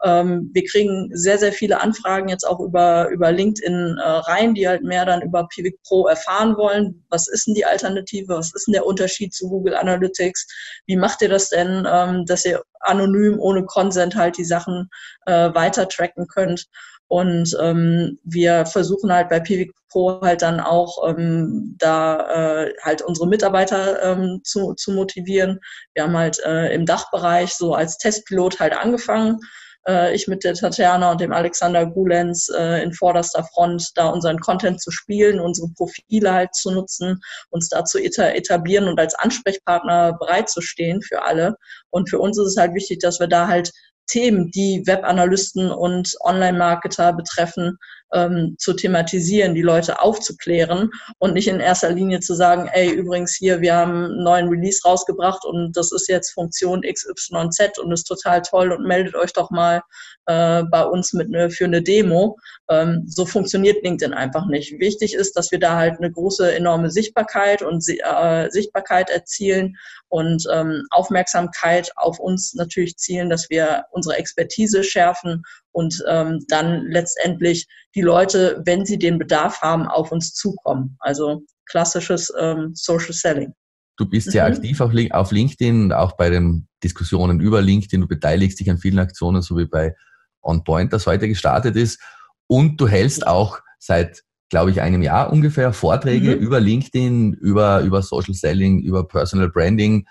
Ähm, wir kriegen sehr, sehr viele Anfragen jetzt auch über, über LinkedIn äh, rein, die halt mehr dann über Pivik Pro erfahren wollen. Was ist denn die Alternative? Was ist denn der Unterschied zu Google Analytics? Wie macht ihr das denn, ähm, dass ihr anonym ohne Consent halt die Sachen äh, weiter tracken könnt? Und ähm, wir versuchen halt bei Pivik Pro halt dann auch ähm, da äh, halt unsere Mitarbeiter ähm, zu, zu motivieren. Wir haben halt äh, im Dachbereich so als Testpilot halt angefangen äh, ich mit der Tatjana und dem Alexander Gulenz äh, in vorderster Front da unseren Content zu spielen, unsere Profile halt zu nutzen, uns da zu etablieren und als Ansprechpartner bereitzustehen für alle. Und für uns ist es halt wichtig, dass wir da halt Themen, die Webanalysten und Online-Marketer betreffen, ähm, zu thematisieren, die Leute aufzuklären und nicht in erster Linie zu sagen, ey, übrigens hier, wir haben einen neuen Release rausgebracht und das ist jetzt Funktion XYZ und ist total toll und meldet euch doch mal äh, bei uns mit ne, für eine Demo. Ähm, so funktioniert LinkedIn einfach nicht. Wichtig ist, dass wir da halt eine große, enorme Sichtbarkeit und äh, Sichtbarkeit erzielen und ähm, Aufmerksamkeit auf uns natürlich zielen, dass wir unsere Expertise schärfen und ähm, dann letztendlich die Leute, wenn sie den Bedarf haben, auf uns zukommen. Also klassisches ähm, Social Selling. Du bist sehr mhm. aktiv auf LinkedIn, auch bei den Diskussionen über LinkedIn. Du beteiligst dich an vielen Aktionen, so wie bei On Point, das heute gestartet ist. Und du hältst auch seit, glaube ich, einem Jahr ungefähr Vorträge mhm. über LinkedIn, über, über Social Selling, über Personal Branding.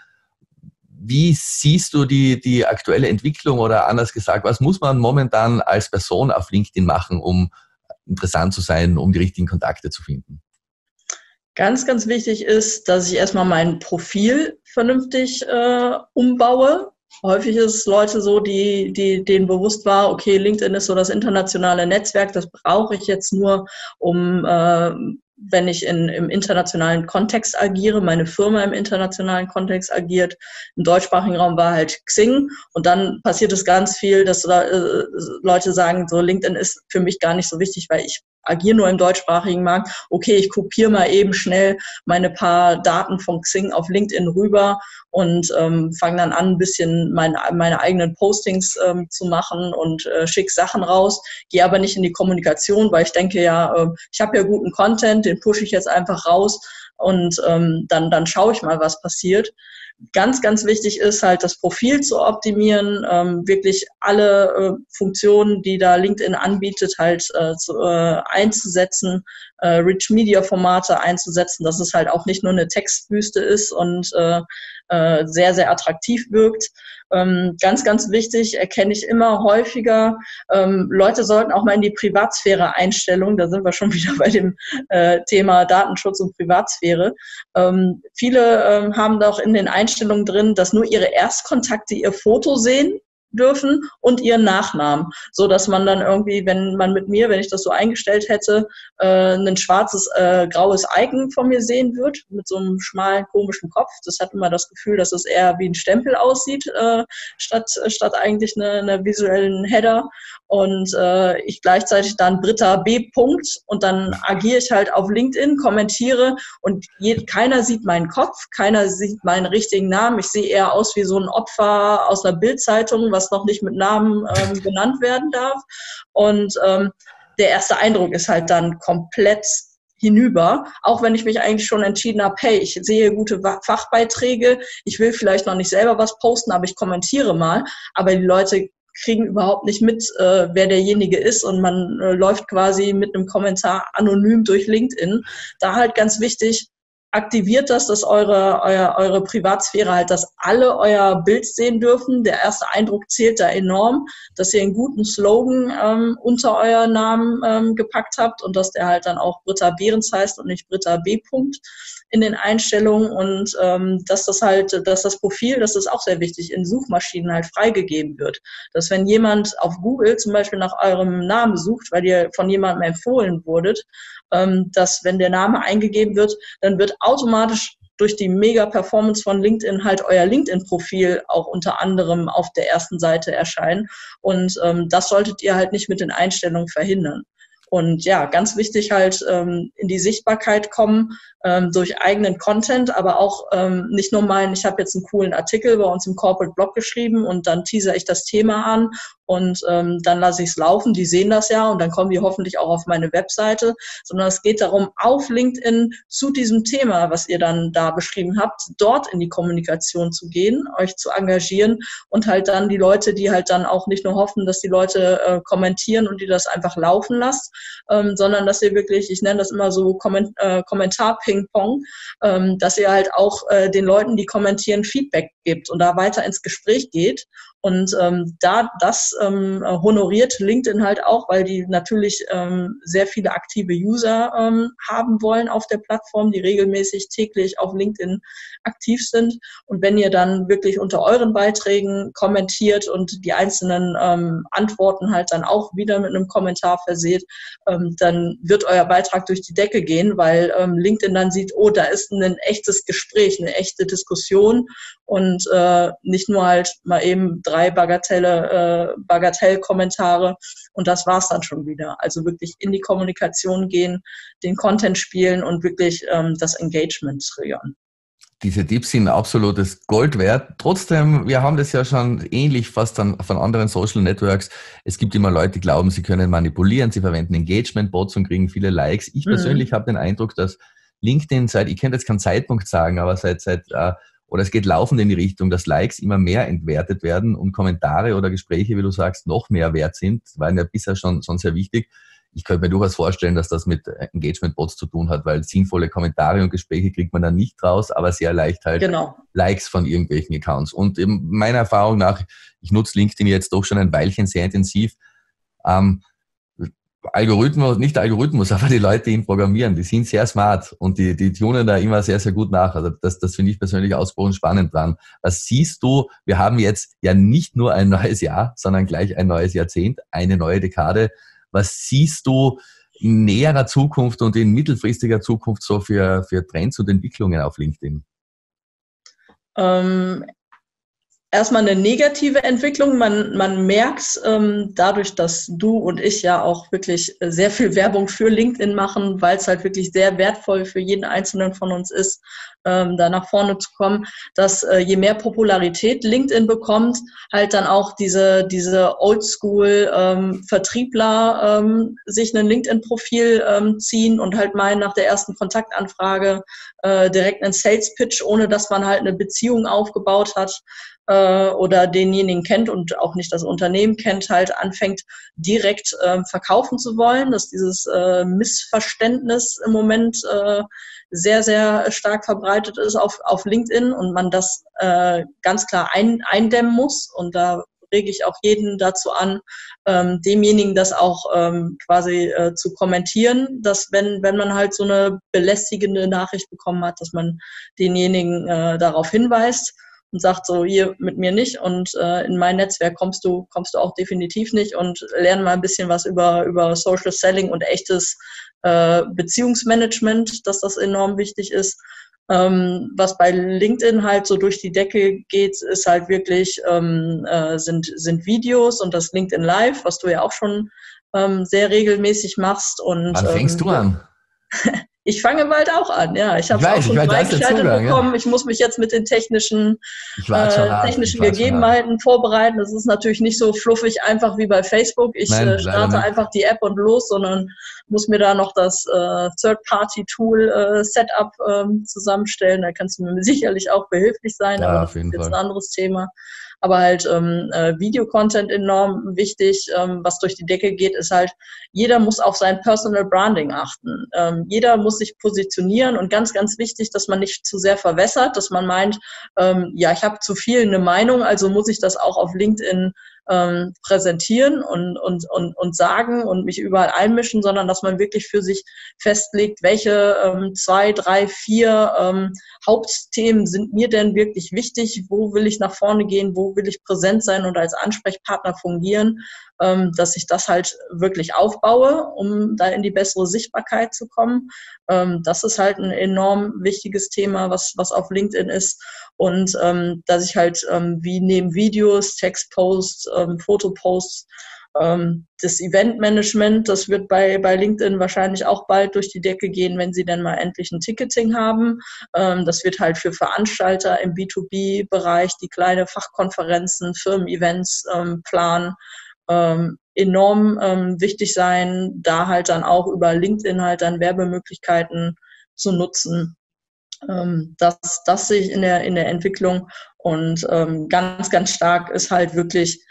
Wie siehst du die, die aktuelle Entwicklung oder anders gesagt, was muss man momentan als Person auf LinkedIn machen, um interessant zu sein, um die richtigen Kontakte zu finden? Ganz, ganz wichtig ist, dass ich erstmal mein Profil vernünftig äh, umbaue. Häufig ist es Leute so, die, die denen bewusst war, okay, LinkedIn ist so das internationale Netzwerk, das brauche ich jetzt nur, um äh, wenn ich in, im internationalen Kontext agiere, meine Firma im internationalen Kontext agiert. Im deutschsprachigen Raum war halt Xing und dann passiert es ganz viel, dass äh, Leute sagen, so LinkedIn ist für mich gar nicht so wichtig, weil ich agiere nur im deutschsprachigen Markt. Okay, ich kopiere mal eben schnell meine paar Daten von Xing auf LinkedIn rüber und ähm, fange dann an, ein bisschen meine, meine eigenen Postings ähm, zu machen und äh, schick Sachen raus, gehe aber nicht in die Kommunikation, weil ich denke ja, äh, ich habe ja guten Content, den pushe ich jetzt einfach raus und ähm, dann, dann schaue ich mal, was passiert. Ganz, ganz wichtig ist halt, das Profil zu optimieren, ähm, wirklich alle äh, Funktionen, die da LinkedIn anbietet, halt äh, zu, äh, einzusetzen, äh, Rich Media Formate einzusetzen, dass es halt auch nicht nur eine Textwüste ist und äh, äh, sehr, sehr attraktiv wirkt. Ähm, ganz, ganz wichtig, erkenne ich immer häufiger. Ähm, Leute sollten auch mal in die Privatsphäre-Einstellung, da sind wir schon wieder bei dem äh, Thema Datenschutz und Privatsphäre. Ähm, viele ähm, haben doch in den Einstellungen drin, dass nur ihre Erstkontakte ihr Foto sehen dürfen und ihren Nachnamen, so dass man dann irgendwie, wenn man mit mir, wenn ich das so eingestellt hätte, äh, ein schwarzes, äh, graues Icon von mir sehen wird mit so einem schmalen, komischen Kopf. Das hat immer das Gefühl, dass es eher wie ein Stempel aussieht, äh, statt, statt eigentlich eine, eine visuellen Header. Und äh, ich gleichzeitig dann Britta B. Punkt und dann agiere ich halt auf LinkedIn, kommentiere und je, keiner sieht meinen Kopf, keiner sieht meinen richtigen Namen. Ich sehe eher aus wie so ein Opfer aus einer Bildzeitung, was noch nicht mit Namen ähm, genannt werden darf. Und ähm, der erste Eindruck ist halt dann komplett hinüber, auch wenn ich mich eigentlich schon entschieden habe, hey, ich sehe gute Fachbeiträge, ich will vielleicht noch nicht selber was posten, aber ich kommentiere mal, aber die Leute kriegen überhaupt nicht mit, äh, wer derjenige ist und man äh, läuft quasi mit einem Kommentar anonym durch LinkedIn. Da halt ganz wichtig, aktiviert das, dass eure, euer, eure Privatsphäre halt, dass alle euer Bild sehen dürfen. Der erste Eindruck zählt da enorm, dass ihr einen guten Slogan ähm, unter euren Namen ähm, gepackt habt und dass der halt dann auch Britta Behrens heißt und nicht Britta B. -Punkt in den Einstellungen und ähm, dass das halt, dass das Profil, das ist auch sehr wichtig, in Suchmaschinen halt freigegeben wird. Dass wenn jemand auf Google zum Beispiel nach eurem Namen sucht, weil ihr von jemandem empfohlen wurdet, dass wenn der Name eingegeben wird, dann wird automatisch durch die Mega-Performance von LinkedIn halt euer LinkedIn-Profil auch unter anderem auf der ersten Seite erscheinen. Und ähm, das solltet ihr halt nicht mit den Einstellungen verhindern. Und ja, ganz wichtig halt ähm, in die Sichtbarkeit kommen ähm, durch eigenen Content, aber auch ähm, nicht nur meinen, ich habe jetzt einen coolen Artikel bei uns im Corporate Blog geschrieben und dann teaser ich das Thema an und ähm, dann lasse ich es laufen. Die sehen das ja und dann kommen die hoffentlich auch auf meine Webseite, sondern es geht darum, auf LinkedIn zu diesem Thema, was ihr dann da beschrieben habt, dort in die Kommunikation zu gehen, euch zu engagieren und halt dann die Leute, die halt dann auch nicht nur hoffen, dass die Leute äh, kommentieren und die das einfach laufen lasst, ähm, sondern dass ihr wirklich, ich nenne das immer so Komment äh, Kommentar-Ping-Pong, ähm, dass ihr halt auch äh, den Leuten, die kommentieren, Feedback gibt und da weiter ins Gespräch geht und ähm, da das ähm, honoriert LinkedIn halt auch, weil die natürlich ähm, sehr viele aktive User ähm, haben wollen auf der Plattform, die regelmäßig täglich auf LinkedIn aktiv sind. Und wenn ihr dann wirklich unter euren Beiträgen kommentiert und die einzelnen ähm, Antworten halt dann auch wieder mit einem Kommentar verseht, ähm, dann wird euer Beitrag durch die Decke gehen, weil ähm, LinkedIn dann sieht, oh, da ist ein echtes Gespräch, eine echte Diskussion. Und äh, nicht nur halt mal eben drei Bagatelle, äh, Bagatellkommentare. Und das war's dann schon wieder. Also wirklich in die Kommunikation gehen, den Content spielen und wirklich ähm, das Engagement triggern diese Tipps sind absolutes Gold wert. Trotzdem, wir haben das ja schon ähnlich fast an, von anderen Social Networks. Es gibt immer Leute, die glauben, sie können manipulieren, sie verwenden Engagement-Bots und kriegen viele Likes. Ich mhm. persönlich mhm. habe den Eindruck, dass LinkedIn seit, ich kann jetzt keinen Zeitpunkt sagen, aber seit, seit äh, oder es geht laufend in die Richtung, dass Likes immer mehr entwertet werden und Kommentare oder Gespräche, wie du sagst, noch mehr wert sind. Das waren ja bisher schon, schon sehr wichtig. Ich könnte mir durchaus vorstellen, dass das mit Engagement-Bots zu tun hat, weil sinnvolle Kommentare und Gespräche kriegt man dann nicht raus, aber sehr leicht halt genau. Likes von irgendwelchen Accounts. Und eben meiner Erfahrung nach, ich nutze LinkedIn jetzt doch schon ein Weilchen sehr intensiv. Ähm, Algorithmus, nicht Algorithmus, aber die Leute, die ihn programmieren, die sind sehr smart und die, die tunen da immer sehr, sehr gut nach. Also das, das finde ich persönlich ausgesprochen spannend dran. Was siehst du, wir haben jetzt ja nicht nur ein neues Jahr, sondern gleich ein neues Jahrzehnt, eine neue Dekade. Was siehst du in näherer Zukunft und in mittelfristiger Zukunft so für, für Trends und Entwicklungen auf LinkedIn? Ähm, erstmal eine negative Entwicklung. Man, man merkt ähm, dadurch, dass du und ich ja auch wirklich sehr viel Werbung für LinkedIn machen, weil es halt wirklich sehr wertvoll für jeden Einzelnen von uns ist, ähm, da nach vorne zu kommen, dass äh, je mehr Popularität LinkedIn bekommt, halt dann auch diese, diese Oldschool-Vertriebler ähm, ähm, sich ein LinkedIn-Profil ähm, ziehen und halt meinen, nach der ersten Kontaktanfrage äh, direkt einen Sales-Pitch, ohne dass man halt eine Beziehung aufgebaut hat äh, oder denjenigen kennt und auch nicht das Unternehmen kennt, halt anfängt direkt äh, verkaufen zu wollen, dass dieses äh, Missverständnis im Moment äh, sehr, sehr stark verbreitet ist auf, auf LinkedIn und man das äh, ganz klar ein, eindämmen muss. Und da rege ich auch jeden dazu an, ähm, demjenigen das auch ähm, quasi äh, zu kommentieren, dass wenn, wenn man halt so eine belästigende Nachricht bekommen hat, dass man denjenigen äh, darauf hinweist und sagt so, hier mit mir nicht und äh, in mein Netzwerk kommst du, kommst du auch definitiv nicht und lerne mal ein bisschen was über, über Social Selling und echtes äh, Beziehungsmanagement, dass das enorm wichtig ist. Ähm, was bei LinkedIn halt so durch die Decke geht, ist halt wirklich, ähm, äh, sind, sind Videos und das LinkedIn Live, was du ja auch schon ähm, sehr regelmäßig machst. Und, Wann fängst ähm, du an? Ich fange bald auch an, ja. Ich habe auch schon freigeschaltet bekommen. Ja. Ich muss mich jetzt mit den technischen, äh, technischen Gegebenheiten vorbereiten. Das ist natürlich nicht so fluffig einfach wie bei Facebook. Ich Nein, äh, starte einfach die App und los, sondern muss mir da noch das äh, Third-Party-Tool-Setup äh, ähm, zusammenstellen. Da kannst du mir sicherlich auch behilflich sein, ja, aber das ist jetzt Fall. ein anderes Thema aber halt ähm, äh, Videocontent enorm wichtig. Ähm, was durch die Decke geht, ist halt, jeder muss auf sein Personal Branding achten. Ähm, jeder muss sich positionieren und ganz, ganz wichtig, dass man nicht zu sehr verwässert, dass man meint, ähm, ja, ich habe zu viel eine Meinung, also muss ich das auch auf LinkedIn ähm, präsentieren und, und, und, und sagen und mich überall einmischen, sondern dass man wirklich für sich festlegt, welche ähm, zwei, drei, vier ähm, Hauptthemen sind mir denn wirklich wichtig, wo will ich nach vorne gehen, wo will ich präsent sein und als Ansprechpartner fungieren ähm, dass ich das halt wirklich aufbaue, um da in die bessere Sichtbarkeit zu kommen. Ähm, das ist halt ein enorm wichtiges Thema, was, was auf LinkedIn ist. Und ähm, dass ich halt ähm, wie neben Videos, Textposts, ähm, Fotoposts, ähm, das Eventmanagement, das wird bei, bei LinkedIn wahrscheinlich auch bald durch die Decke gehen, wenn sie dann mal endlich ein Ticketing haben. Ähm, das wird halt für Veranstalter im B2B-Bereich, die kleine Fachkonferenzen, Firmen-Events ähm, planen, ähm, enorm ähm, wichtig sein, da halt dann auch über LinkedIn halt dann Werbemöglichkeiten zu nutzen. Ähm, das, das sehe ich in der, in der Entwicklung und ähm, ganz, ganz stark ist halt wirklich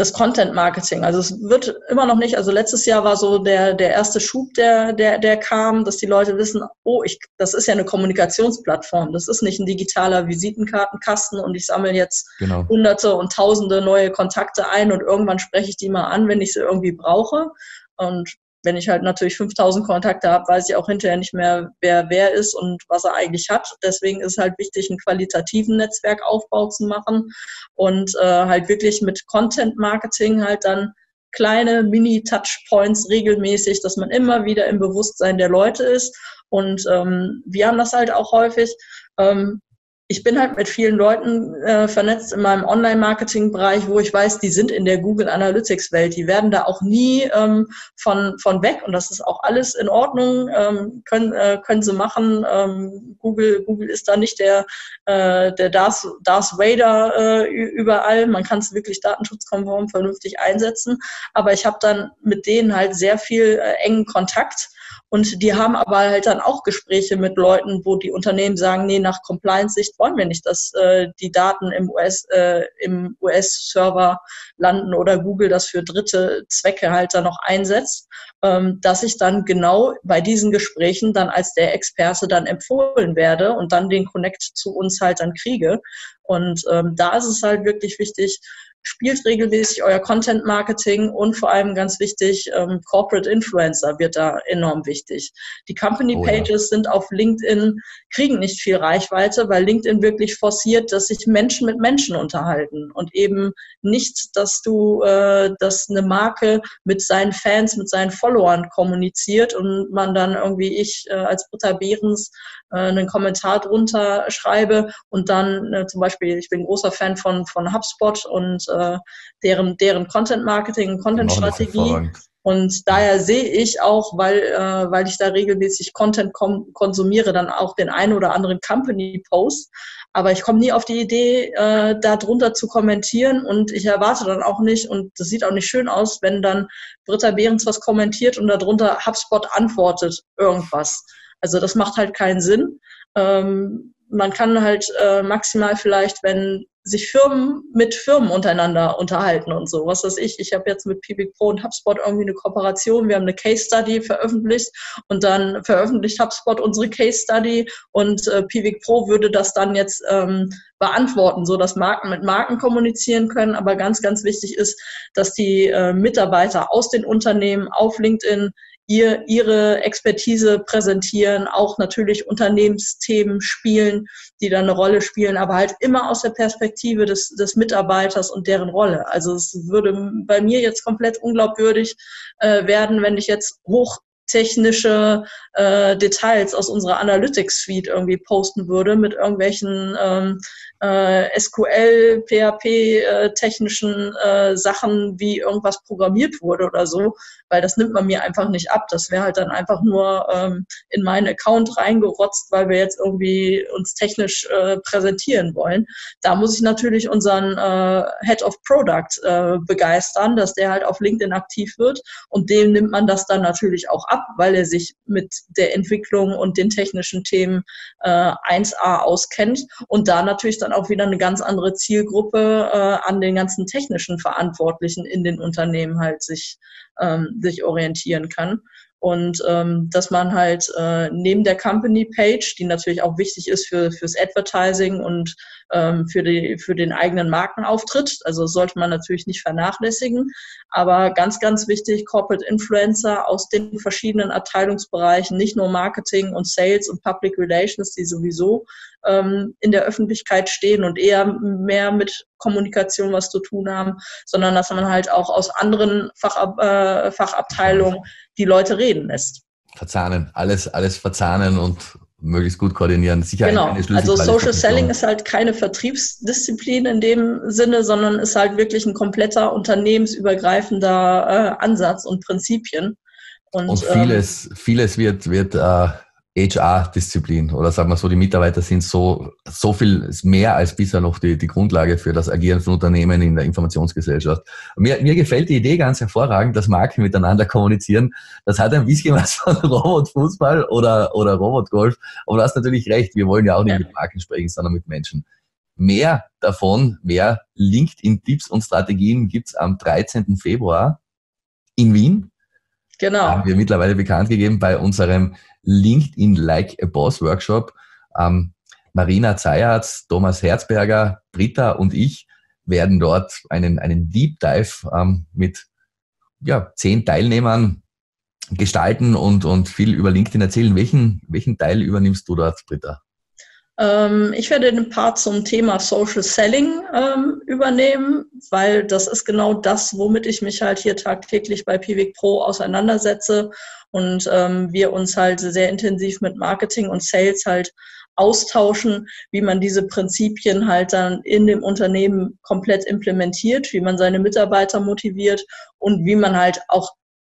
das Content Marketing. Also es wird immer noch nicht, also letztes Jahr war so der, der erste Schub, der, der, der kam, dass die Leute wissen, oh, ich, das ist ja eine Kommunikationsplattform. Das ist nicht ein digitaler Visitenkartenkasten und ich sammle jetzt genau. hunderte und tausende neue Kontakte ein und irgendwann spreche ich die mal an, wenn ich sie irgendwie brauche. Und wenn ich halt natürlich 5000 Kontakte habe, weiß ich auch hinterher nicht mehr, wer wer ist und was er eigentlich hat. Deswegen ist halt wichtig, einen qualitativen Netzwerkaufbau zu machen und äh, halt wirklich mit Content Marketing halt dann kleine Mini-Touchpoints regelmäßig, dass man immer wieder im Bewusstsein der Leute ist. Und ähm, wir haben das halt auch häufig. Ähm, ich bin halt mit vielen Leuten äh, vernetzt in meinem Online-Marketing-Bereich, wo ich weiß, die sind in der Google Analytics-Welt. Die werden da auch nie ähm, von, von weg und das ist auch alles in Ordnung, ähm, können, äh, können sie machen. Ähm, Google, Google ist da nicht der, äh, der Darth, Darth Vader äh, überall. Man kann es wirklich datenschutzkonform vernünftig einsetzen. Aber ich habe dann mit denen halt sehr viel äh, engen Kontakt und die haben aber halt dann auch Gespräche mit Leuten, wo die Unternehmen sagen, nee, nach Compliance-Sicht wollen wir nicht, dass äh, die Daten im US, äh, im US-Server landen oder Google das für dritte Zwecke halt dann noch einsetzt, ähm, dass ich dann genau bei diesen Gesprächen dann als der Experte dann empfohlen werde und dann den Connect zu uns halt dann kriege. Und ähm, da ist es halt wirklich wichtig, spielt regelmäßig euer Content Marketing und vor allem ganz wichtig, ähm, Corporate Influencer wird da enorm wichtig. Die Company Pages oh, ja. sind auf LinkedIn, kriegen nicht viel Reichweite, weil LinkedIn wirklich forciert, dass sich Menschen mit Menschen unterhalten und eben nicht, dass du, äh, dass eine Marke mit seinen Fans, mit seinen Followern kommuniziert und man dann irgendwie ich äh, als Britta Behrens äh, einen Kommentar drunter schreibe und dann äh, zum Beispiel, ich bin großer Fan von, von HubSpot und äh, deren, deren Content Marketing, Content Strategie. Und daher sehe ich auch, weil, äh, weil ich da regelmäßig Content konsumiere, dann auch den einen oder anderen Company-Post. Aber ich komme nie auf die Idee, äh, da drunter zu kommentieren und ich erwarte dann auch nicht, und das sieht auch nicht schön aus, wenn dann Britta Behrens was kommentiert und darunter HubSpot antwortet irgendwas. Also das macht halt keinen Sinn. Ähm, man kann halt äh, maximal vielleicht, wenn sich Firmen mit Firmen untereinander unterhalten und so. Was weiß ich, ich habe jetzt mit PB Pro und HubSpot irgendwie eine Kooperation. Wir haben eine Case Study veröffentlicht und dann veröffentlicht HubSpot unsere Case Study und äh, PB Pro würde das dann jetzt ähm, beantworten, so dass Marken mit Marken kommunizieren können. Aber ganz, ganz wichtig ist, dass die äh, Mitarbeiter aus den Unternehmen auf LinkedIn ihr, ihre Expertise präsentieren, auch natürlich Unternehmensthemen spielen, die da eine Rolle spielen, aber halt immer aus der Perspektive des, des Mitarbeiters und deren Rolle. Also es würde bei mir jetzt komplett unglaubwürdig äh, werden, wenn ich jetzt hoch technische äh, Details aus unserer Analytics Suite irgendwie posten würde mit irgendwelchen ähm, äh, SQL, PHP äh, technischen äh, Sachen, wie irgendwas programmiert wurde oder so, weil das nimmt man mir einfach nicht ab. Das wäre halt dann einfach nur ähm, in meinen Account reingerotzt, weil wir jetzt irgendwie uns technisch äh, präsentieren wollen. Da muss ich natürlich unseren äh, Head of Product äh, begeistern, dass der halt auf LinkedIn aktiv wird und dem nimmt man das dann natürlich auch ab, weil er sich mit der Entwicklung und den technischen Themen äh, 1a auskennt und da natürlich dann auch wieder eine ganz andere Zielgruppe äh, an den ganzen technischen Verantwortlichen in den Unternehmen halt sich ähm, sich orientieren kann. Und ähm, dass man halt äh, neben der Company Page, die natürlich auch wichtig ist für fürs Advertising und ähm, für, die, für den eigenen Markenauftritt, also sollte man natürlich nicht vernachlässigen, aber ganz, ganz wichtig, Corporate Influencer aus den verschiedenen Abteilungsbereichen, nicht nur Marketing und Sales und Public Relations, die sowieso ähm, in der Öffentlichkeit stehen und eher mehr mit Kommunikation was zu tun haben, sondern dass man halt auch aus anderen Fachab äh, Fachabteilungen die Leute reden lässt. Verzahnen, alles, alles verzahnen und möglichst gut koordinieren. Sicher genau. also Social Selling ist halt keine Vertriebsdisziplin in dem Sinne, sondern ist halt wirklich ein kompletter unternehmensübergreifender äh, Ansatz und Prinzipien. Und, und vieles, ähm, vieles wird, wird äh, HR-Disziplin oder sagen wir so, die Mitarbeiter sind so, so viel mehr als bisher noch die, die Grundlage für das Agieren von Unternehmen in der Informationsgesellschaft. Mir, mir gefällt die Idee ganz hervorragend, dass Marken miteinander kommunizieren. Das hat ein bisschen was von Robotfußball oder, oder Robotgolf. Aber du hast natürlich recht, wir wollen ja auch nicht ja. mit Marken sprechen, sondern mit Menschen. Mehr davon, mehr LinkedIn-Tipps und Strategien gibt's am 13. Februar in Wien. Genau. Haben wir mittlerweile bekannt gegeben bei unserem LinkedIn Like a Boss Workshop. Ähm, Marina Zeyertz, Thomas Herzberger, Britta und ich werden dort einen, einen Deep Dive ähm, mit ja, zehn Teilnehmern gestalten und, und viel über LinkedIn erzählen. Welchen, welchen Teil übernimmst du dort, Britta? Ähm, ich werde den Part zum Thema Social Selling ähm, übernehmen, weil das ist genau das, womit ich mich halt hier tagtäglich bei Pivik Pro auseinandersetze und ähm, wir uns halt sehr intensiv mit Marketing und Sales halt austauschen, wie man diese Prinzipien halt dann in dem Unternehmen komplett implementiert, wie man seine Mitarbeiter motiviert und wie man halt auch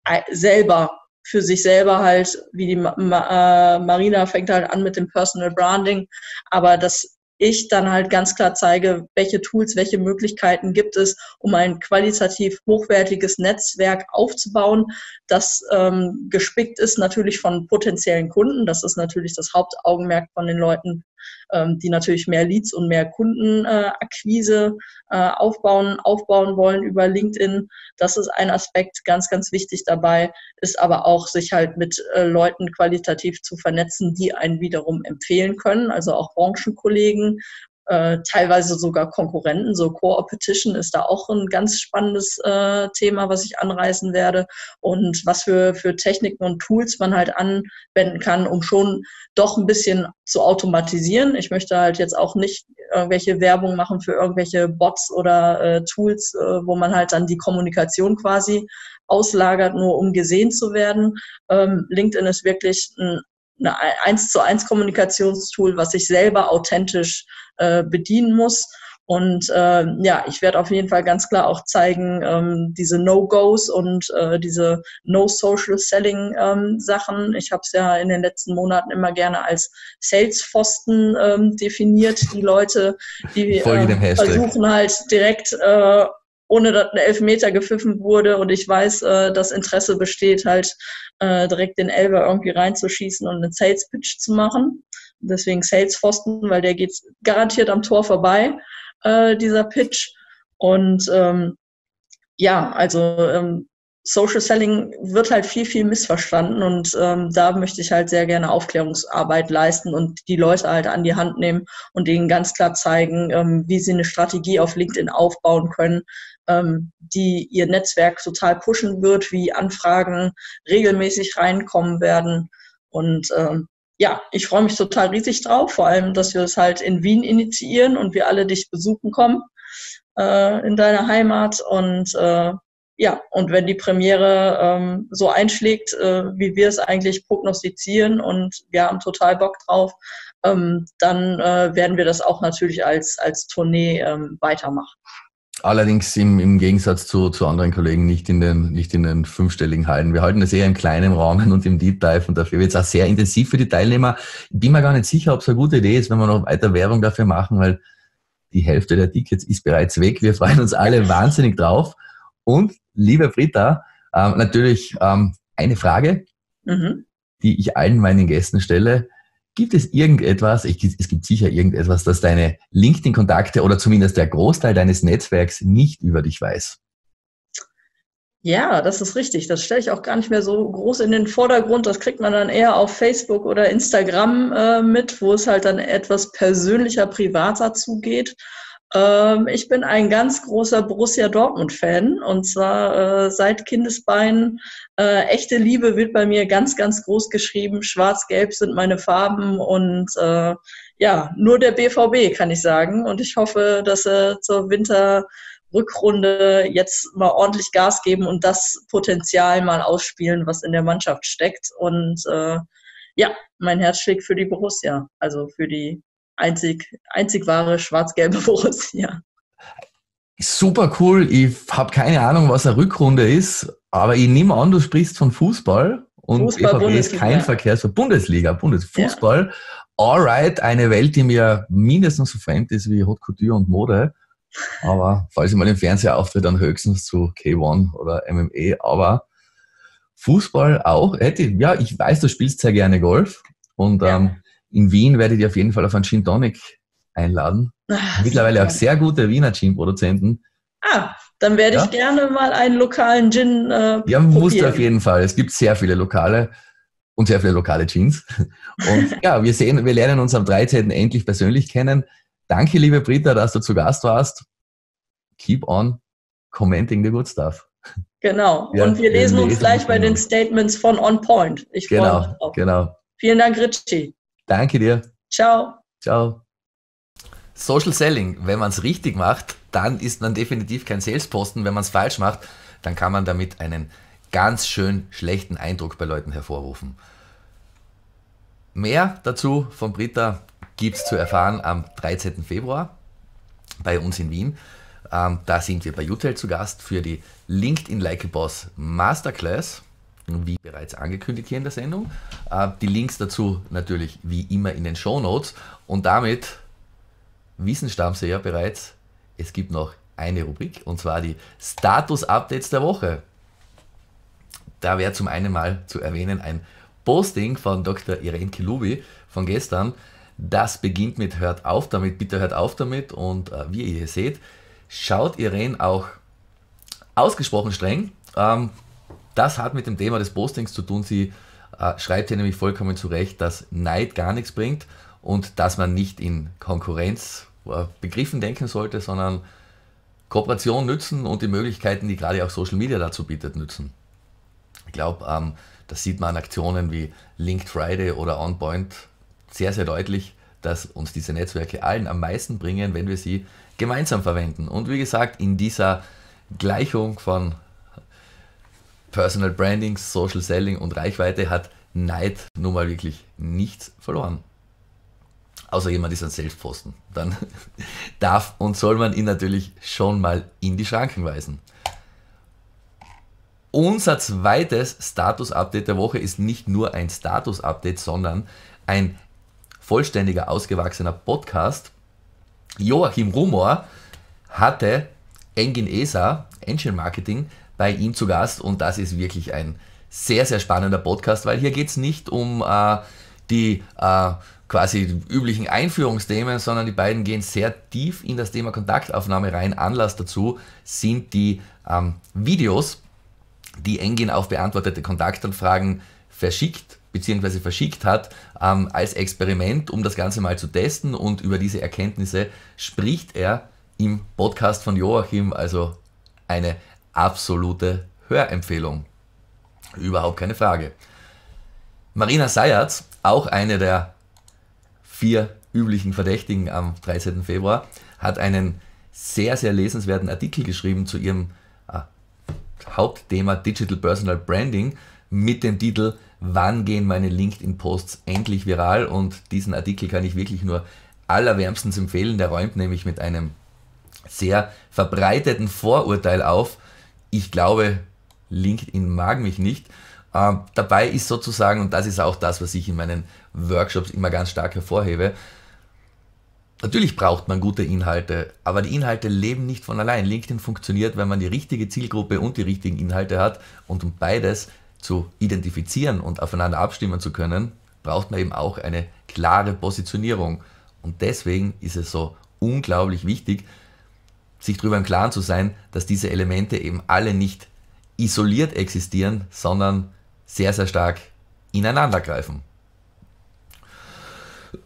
äh, selber für sich selber halt, wie die Ma Ma äh, Marina fängt halt an mit dem Personal Branding, aber das ich dann halt ganz klar zeige, welche Tools, welche Möglichkeiten gibt es, um ein qualitativ hochwertiges Netzwerk aufzubauen, das ähm, gespickt ist natürlich von potenziellen Kunden. Das ist natürlich das Hauptaugenmerk von den Leuten, ähm, die natürlich mehr Leads und mehr Kundenakquise äh, aufbauen, aufbauen wollen über LinkedIn. Das ist ein Aspekt ganz, ganz wichtig dabei, ist aber auch, sich halt mit äh, Leuten qualitativ zu vernetzen, die einen wiederum empfehlen können, also auch Branchenkollegen, äh, teilweise sogar Konkurrenten. So Co-Opetition ist da auch ein ganz spannendes äh, Thema, was ich anreißen werde und was für, für Techniken und Tools man halt anwenden kann, um schon doch ein bisschen zu automatisieren. Ich möchte halt jetzt auch nicht irgendwelche Werbung machen für irgendwelche Bots oder äh, Tools, äh, wo man halt dann die Kommunikation quasi auslagert, nur um gesehen zu werden. Ähm, LinkedIn ist wirklich ein eine eins zu eins Kommunikationstool, was ich selber authentisch äh, bedienen muss. Und äh, ja, ich werde auf jeden Fall ganz klar auch zeigen, ähm, diese No-Gos und äh, diese No-Social-Selling-Sachen. Ähm, ich habe es ja in den letzten Monaten immer gerne als Sales-Pfosten ähm, definiert. Die Leute, die äh, versuchen halt direkt äh, ohne dass ein Elfmeter gepfiffen wurde und ich weiß, äh, dass Interesse besteht, halt äh, direkt den Elber irgendwie reinzuschießen und einen Sales Pitch zu machen. Deswegen Sales Pfosten, weil der geht garantiert am Tor vorbei, äh, dieser Pitch. Und ähm, ja, also ähm, Social Selling wird halt viel, viel missverstanden und ähm, da möchte ich halt sehr gerne Aufklärungsarbeit leisten und die Leute halt an die Hand nehmen und ihnen ganz klar zeigen, ähm, wie sie eine Strategie auf LinkedIn aufbauen können, ähm, die ihr Netzwerk total pushen wird, wie Anfragen regelmäßig reinkommen werden. Und ähm, ja, ich freue mich total riesig drauf, vor allem, dass wir es halt in Wien initiieren und wir alle dich besuchen kommen äh, in deiner Heimat und äh, ja, und wenn die Premiere ähm, so einschlägt, äh, wie wir es eigentlich prognostizieren und wir haben total Bock drauf, ähm, dann äh, werden wir das auch natürlich als, als Tournee ähm, weitermachen. Allerdings im, im Gegensatz zu, zu anderen Kollegen nicht in, den, nicht in den fünfstelligen Hallen. Wir halten das eher im kleinen Rahmen und im Deep Dive und dafür wird es auch sehr intensiv für die Teilnehmer. Bin mir gar nicht sicher, ob es eine gute Idee ist, wenn wir noch weiter Werbung dafür machen, weil die Hälfte der Tickets ist bereits weg. Wir freuen uns alle wahnsinnig drauf. Und liebe Britta, ähm, natürlich ähm, eine Frage, mhm. die ich allen meinen Gästen stelle. Gibt es irgendetwas, ich, es gibt sicher irgendetwas, das deine LinkedIn-Kontakte oder zumindest der Großteil deines Netzwerks nicht über dich weiß? Ja, das ist richtig. Das stelle ich auch gar nicht mehr so groß in den Vordergrund. Das kriegt man dann eher auf Facebook oder Instagram äh, mit, wo es halt dann etwas persönlicher, privater zugeht. Ähm, ich bin ein ganz großer Borussia Dortmund-Fan und zwar äh, seit Kindesbeinen. Äh, echte Liebe wird bei mir ganz, ganz groß geschrieben. Schwarz-Gelb sind meine Farben und äh, ja, nur der BVB kann ich sagen. Und ich hoffe, dass er zur Winterrückrunde jetzt mal ordentlich Gas geben und das Potenzial mal ausspielen, was in der Mannschaft steckt. Und äh, ja, mein Herz schlägt für die Borussia, also für die einzig, einzig wahre schwarz-gelbe Borussia. Super cool. Ich habe keine Ahnung, was eine Rückrunde ist, aber ich nehme an, du sprichst von Fußball und Fußball, BVB ist kein Verkehrs Bundesliga, Bundesfußball. Ja. Alright, eine Welt, die mir mindestens so fremd ist wie Haute Couture und Mode. Aber falls ich mal im Fernseher auftritt, dann höchstens zu K1 oder MMA. Aber Fußball auch. Hätte, ja, ich weiß, du spielst sehr gerne Golf. Und ja. ähm, in Wien werde ich dich auf jeden Fall auf einen Gin Tonic einladen. Ach, Mittlerweile super. auch sehr gute Wiener Gin-Produzenten. Ah, dann werde ja? ich gerne mal einen lokalen Gin äh, Ja, musst du auf jeden Fall. Es gibt sehr viele lokale und sehr viele lokale Gins. Und ja, wir sehen, wir lernen uns am 13. endlich persönlich kennen. Danke, liebe Britta, dass du zu Gast warst. Keep on commenting the good stuff. Genau. Ja, und wir lesen wir uns gleich bei den Statements von On Point. Ich genau, genau. Vielen Dank, Ritchie. Danke dir. Ciao. Ciao. Social Selling, wenn man es richtig macht, dann ist man definitiv kein Salesposten. Wenn man es falsch macht, dann kann man damit einen ganz schön schlechten Eindruck bei Leuten hervorrufen. Mehr dazu von Britta gibt es zu erfahren am 13. Februar bei uns in Wien. Ähm, da sind wir bei UTEL zu Gast für die LinkedIn Like a Boss Masterclass wie bereits angekündigt hier in der Sendung. Äh, die Links dazu natürlich wie immer in den Show Notes. Und damit wissen Stammseher bereits, es gibt noch eine Rubrik und zwar die Status-Updates der Woche. Da wäre zum einen mal zu erwähnen ein Posting von Dr. Irene Kilubi von gestern. Das beginnt mit Hört auf damit, bitte hört auf damit. Und äh, wie ihr hier seht, schaut Irene auch ausgesprochen streng. Ähm, das hat mit dem Thema des Postings zu tun. Sie äh, schreibt hier nämlich vollkommen zurecht, dass Neid gar nichts bringt und dass man nicht in Konkurrenz Begriffen denken sollte, sondern Kooperation nützen und die Möglichkeiten, die gerade auch Social Media dazu bietet, nützen. Ich glaube, ähm, das sieht man an Aktionen wie Linked Friday oder OnPoint sehr, sehr deutlich, dass uns diese Netzwerke allen am meisten bringen, wenn wir sie gemeinsam verwenden. Und wie gesagt, in dieser Gleichung von Personal Branding, Social Selling und Reichweite hat Neid nun mal wirklich nichts verloren. Außer jemand ist ein Selbstposten. Dann darf und soll man ihn natürlich schon mal in die Schranken weisen. Unser zweites Status-Update der Woche ist nicht nur ein Status-Update, sondern ein vollständiger, ausgewachsener Podcast. Joachim Rumor hatte Engin ESA, Engine Marketing, bei ihm zu Gast und das ist wirklich ein sehr, sehr spannender Podcast, weil hier geht es nicht um äh, die äh, quasi üblichen Einführungsthemen, sondern die beiden gehen sehr tief in das Thema Kontaktaufnahme rein. Anlass dazu sind die ähm, Videos, die Engin auf beantwortete Kontaktanfragen verschickt bzw. verschickt hat ähm, als Experiment, um das Ganze mal zu testen und über diese Erkenntnisse spricht er im Podcast von Joachim, also eine absolute Hörempfehlung. Überhaupt keine Frage. Marina Sayatz, auch eine der vier üblichen Verdächtigen am 13. Februar, hat einen sehr, sehr lesenswerten Artikel geschrieben zu ihrem Hauptthema Digital Personal Branding mit dem Titel Wann gehen meine LinkedIn-Posts endlich viral? Und diesen Artikel kann ich wirklich nur allerwärmstens empfehlen. Der räumt nämlich mit einem sehr verbreiteten Vorurteil auf. Ich glaube, LinkedIn mag mich nicht. Äh, dabei ist sozusagen, und das ist auch das, was ich in meinen Workshops immer ganz stark hervorhebe, Natürlich braucht man gute Inhalte, aber die Inhalte leben nicht von allein. LinkedIn funktioniert, wenn man die richtige Zielgruppe und die richtigen Inhalte hat. Und um beides zu identifizieren und aufeinander abstimmen zu können, braucht man eben auch eine klare Positionierung. Und deswegen ist es so unglaublich wichtig, sich darüber im Klaren zu sein, dass diese Elemente eben alle nicht isoliert existieren, sondern sehr, sehr stark ineinandergreifen.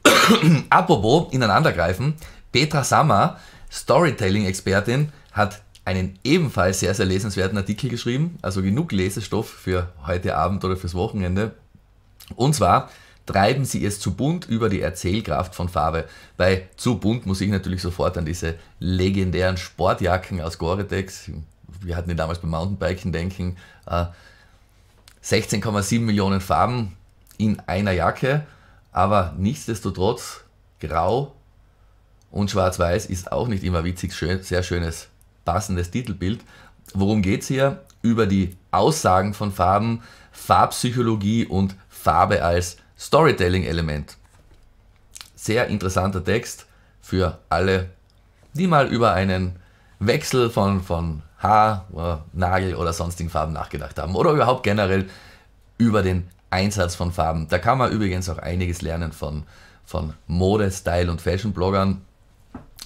Apropos ineinandergreifen, Petra Sammer, Storytelling-Expertin, hat einen ebenfalls sehr, sehr lesenswerten Artikel geschrieben, also genug Lesestoff für heute Abend oder fürs Wochenende. Und zwar treiben sie es zu bunt über die Erzählkraft von Farbe. Bei zu bunt muss ich natürlich sofort an diese legendären Sportjacken aus Gore-Tex, wir hatten die damals beim Mountainbiken denken, 16,7 äh, Millionen Farben in einer Jacke aber nichtsdestotrotz, grau und schwarz-weiß ist auch nicht immer witzig, schön, sehr schönes, passendes Titelbild. Worum geht es hier? Über die Aussagen von Farben, Farbpsychologie und Farbe als Storytelling-Element. Sehr interessanter Text für alle, die mal über einen Wechsel von, von Haar, oder Nagel oder sonstigen Farben nachgedacht haben oder überhaupt generell über den Einsatz von Farben. Da kann man übrigens auch einiges lernen von, von Mode, Style und Fashion-Bloggern.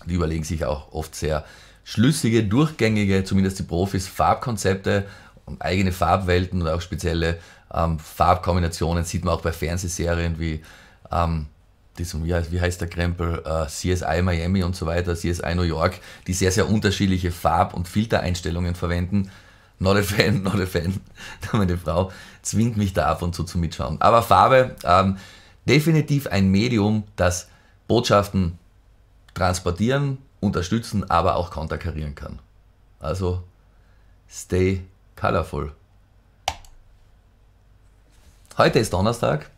Die überlegen sich auch oft sehr schlüssige, durchgängige, zumindest die Profis, Farbkonzepte und eigene Farbwelten und auch spezielle ähm, Farbkombinationen sieht man auch bei Fernsehserien wie ähm, diesem, wie, heißt, wie heißt der Krempel, äh, CSI Miami und so weiter, CSI New York, die sehr, sehr unterschiedliche Farb- und Filtereinstellungen verwenden not a fan, not a fan. Meine Frau zwingt mich da ab und zu zum Mitschauen. Aber Farbe, ähm, definitiv ein Medium, das Botschaften transportieren, unterstützen, aber auch konterkarieren kann. Also, stay colorful. Heute ist Donnerstag.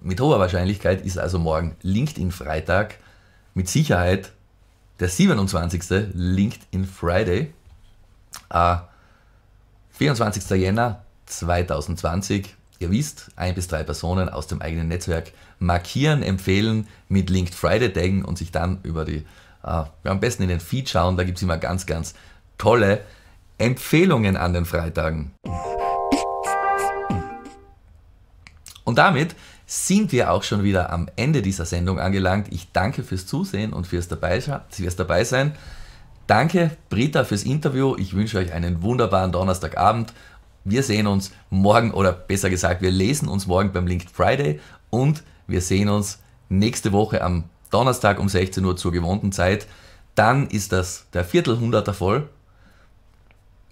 Mit hoher Wahrscheinlichkeit ist also morgen LinkedIn Freitag. Mit Sicherheit der 27. LinkedIn Friday. Äh, 24. Jänner 2020. Ihr wisst, ein bis drei Personen aus dem eigenen Netzwerk markieren, empfehlen, mit Linked Friday taggen und sich dann über die, äh, am besten in den Feed schauen. Da gibt es immer ganz, ganz tolle Empfehlungen an den Freitagen. Und damit sind wir auch schon wieder am Ende dieser Sendung angelangt. Ich danke fürs Zusehen und fürs dabei, fürs dabei sein. Danke, Britta, fürs Interview. Ich wünsche euch einen wunderbaren Donnerstagabend. Wir sehen uns morgen, oder besser gesagt, wir lesen uns morgen beim Linked Friday und wir sehen uns nächste Woche am Donnerstag um 16 Uhr zur gewohnten Zeit. Dann ist das der Viertelhunderter voll.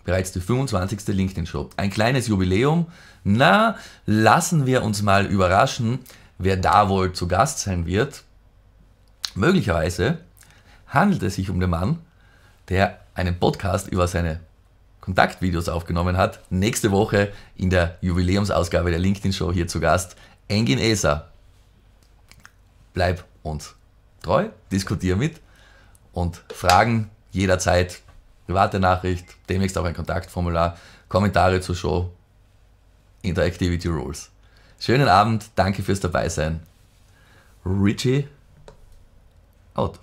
Bereits die 25. LinkedIn-Show. Ein kleines Jubiläum. Na, lassen wir uns mal überraschen, wer da wohl zu Gast sein wird. Möglicherweise handelt es sich um den Mann, der einen Podcast über seine Kontaktvideos aufgenommen hat. Nächste Woche in der Jubiläumsausgabe der LinkedIn Show hier zu Gast, Engin Esa. Bleib uns treu, diskutiere mit und Fragen jederzeit, private Nachricht, demnächst auch ein Kontaktformular, Kommentare zur Show, Interactivity Rules. Schönen Abend, danke fürs Dabeisein. Richie out.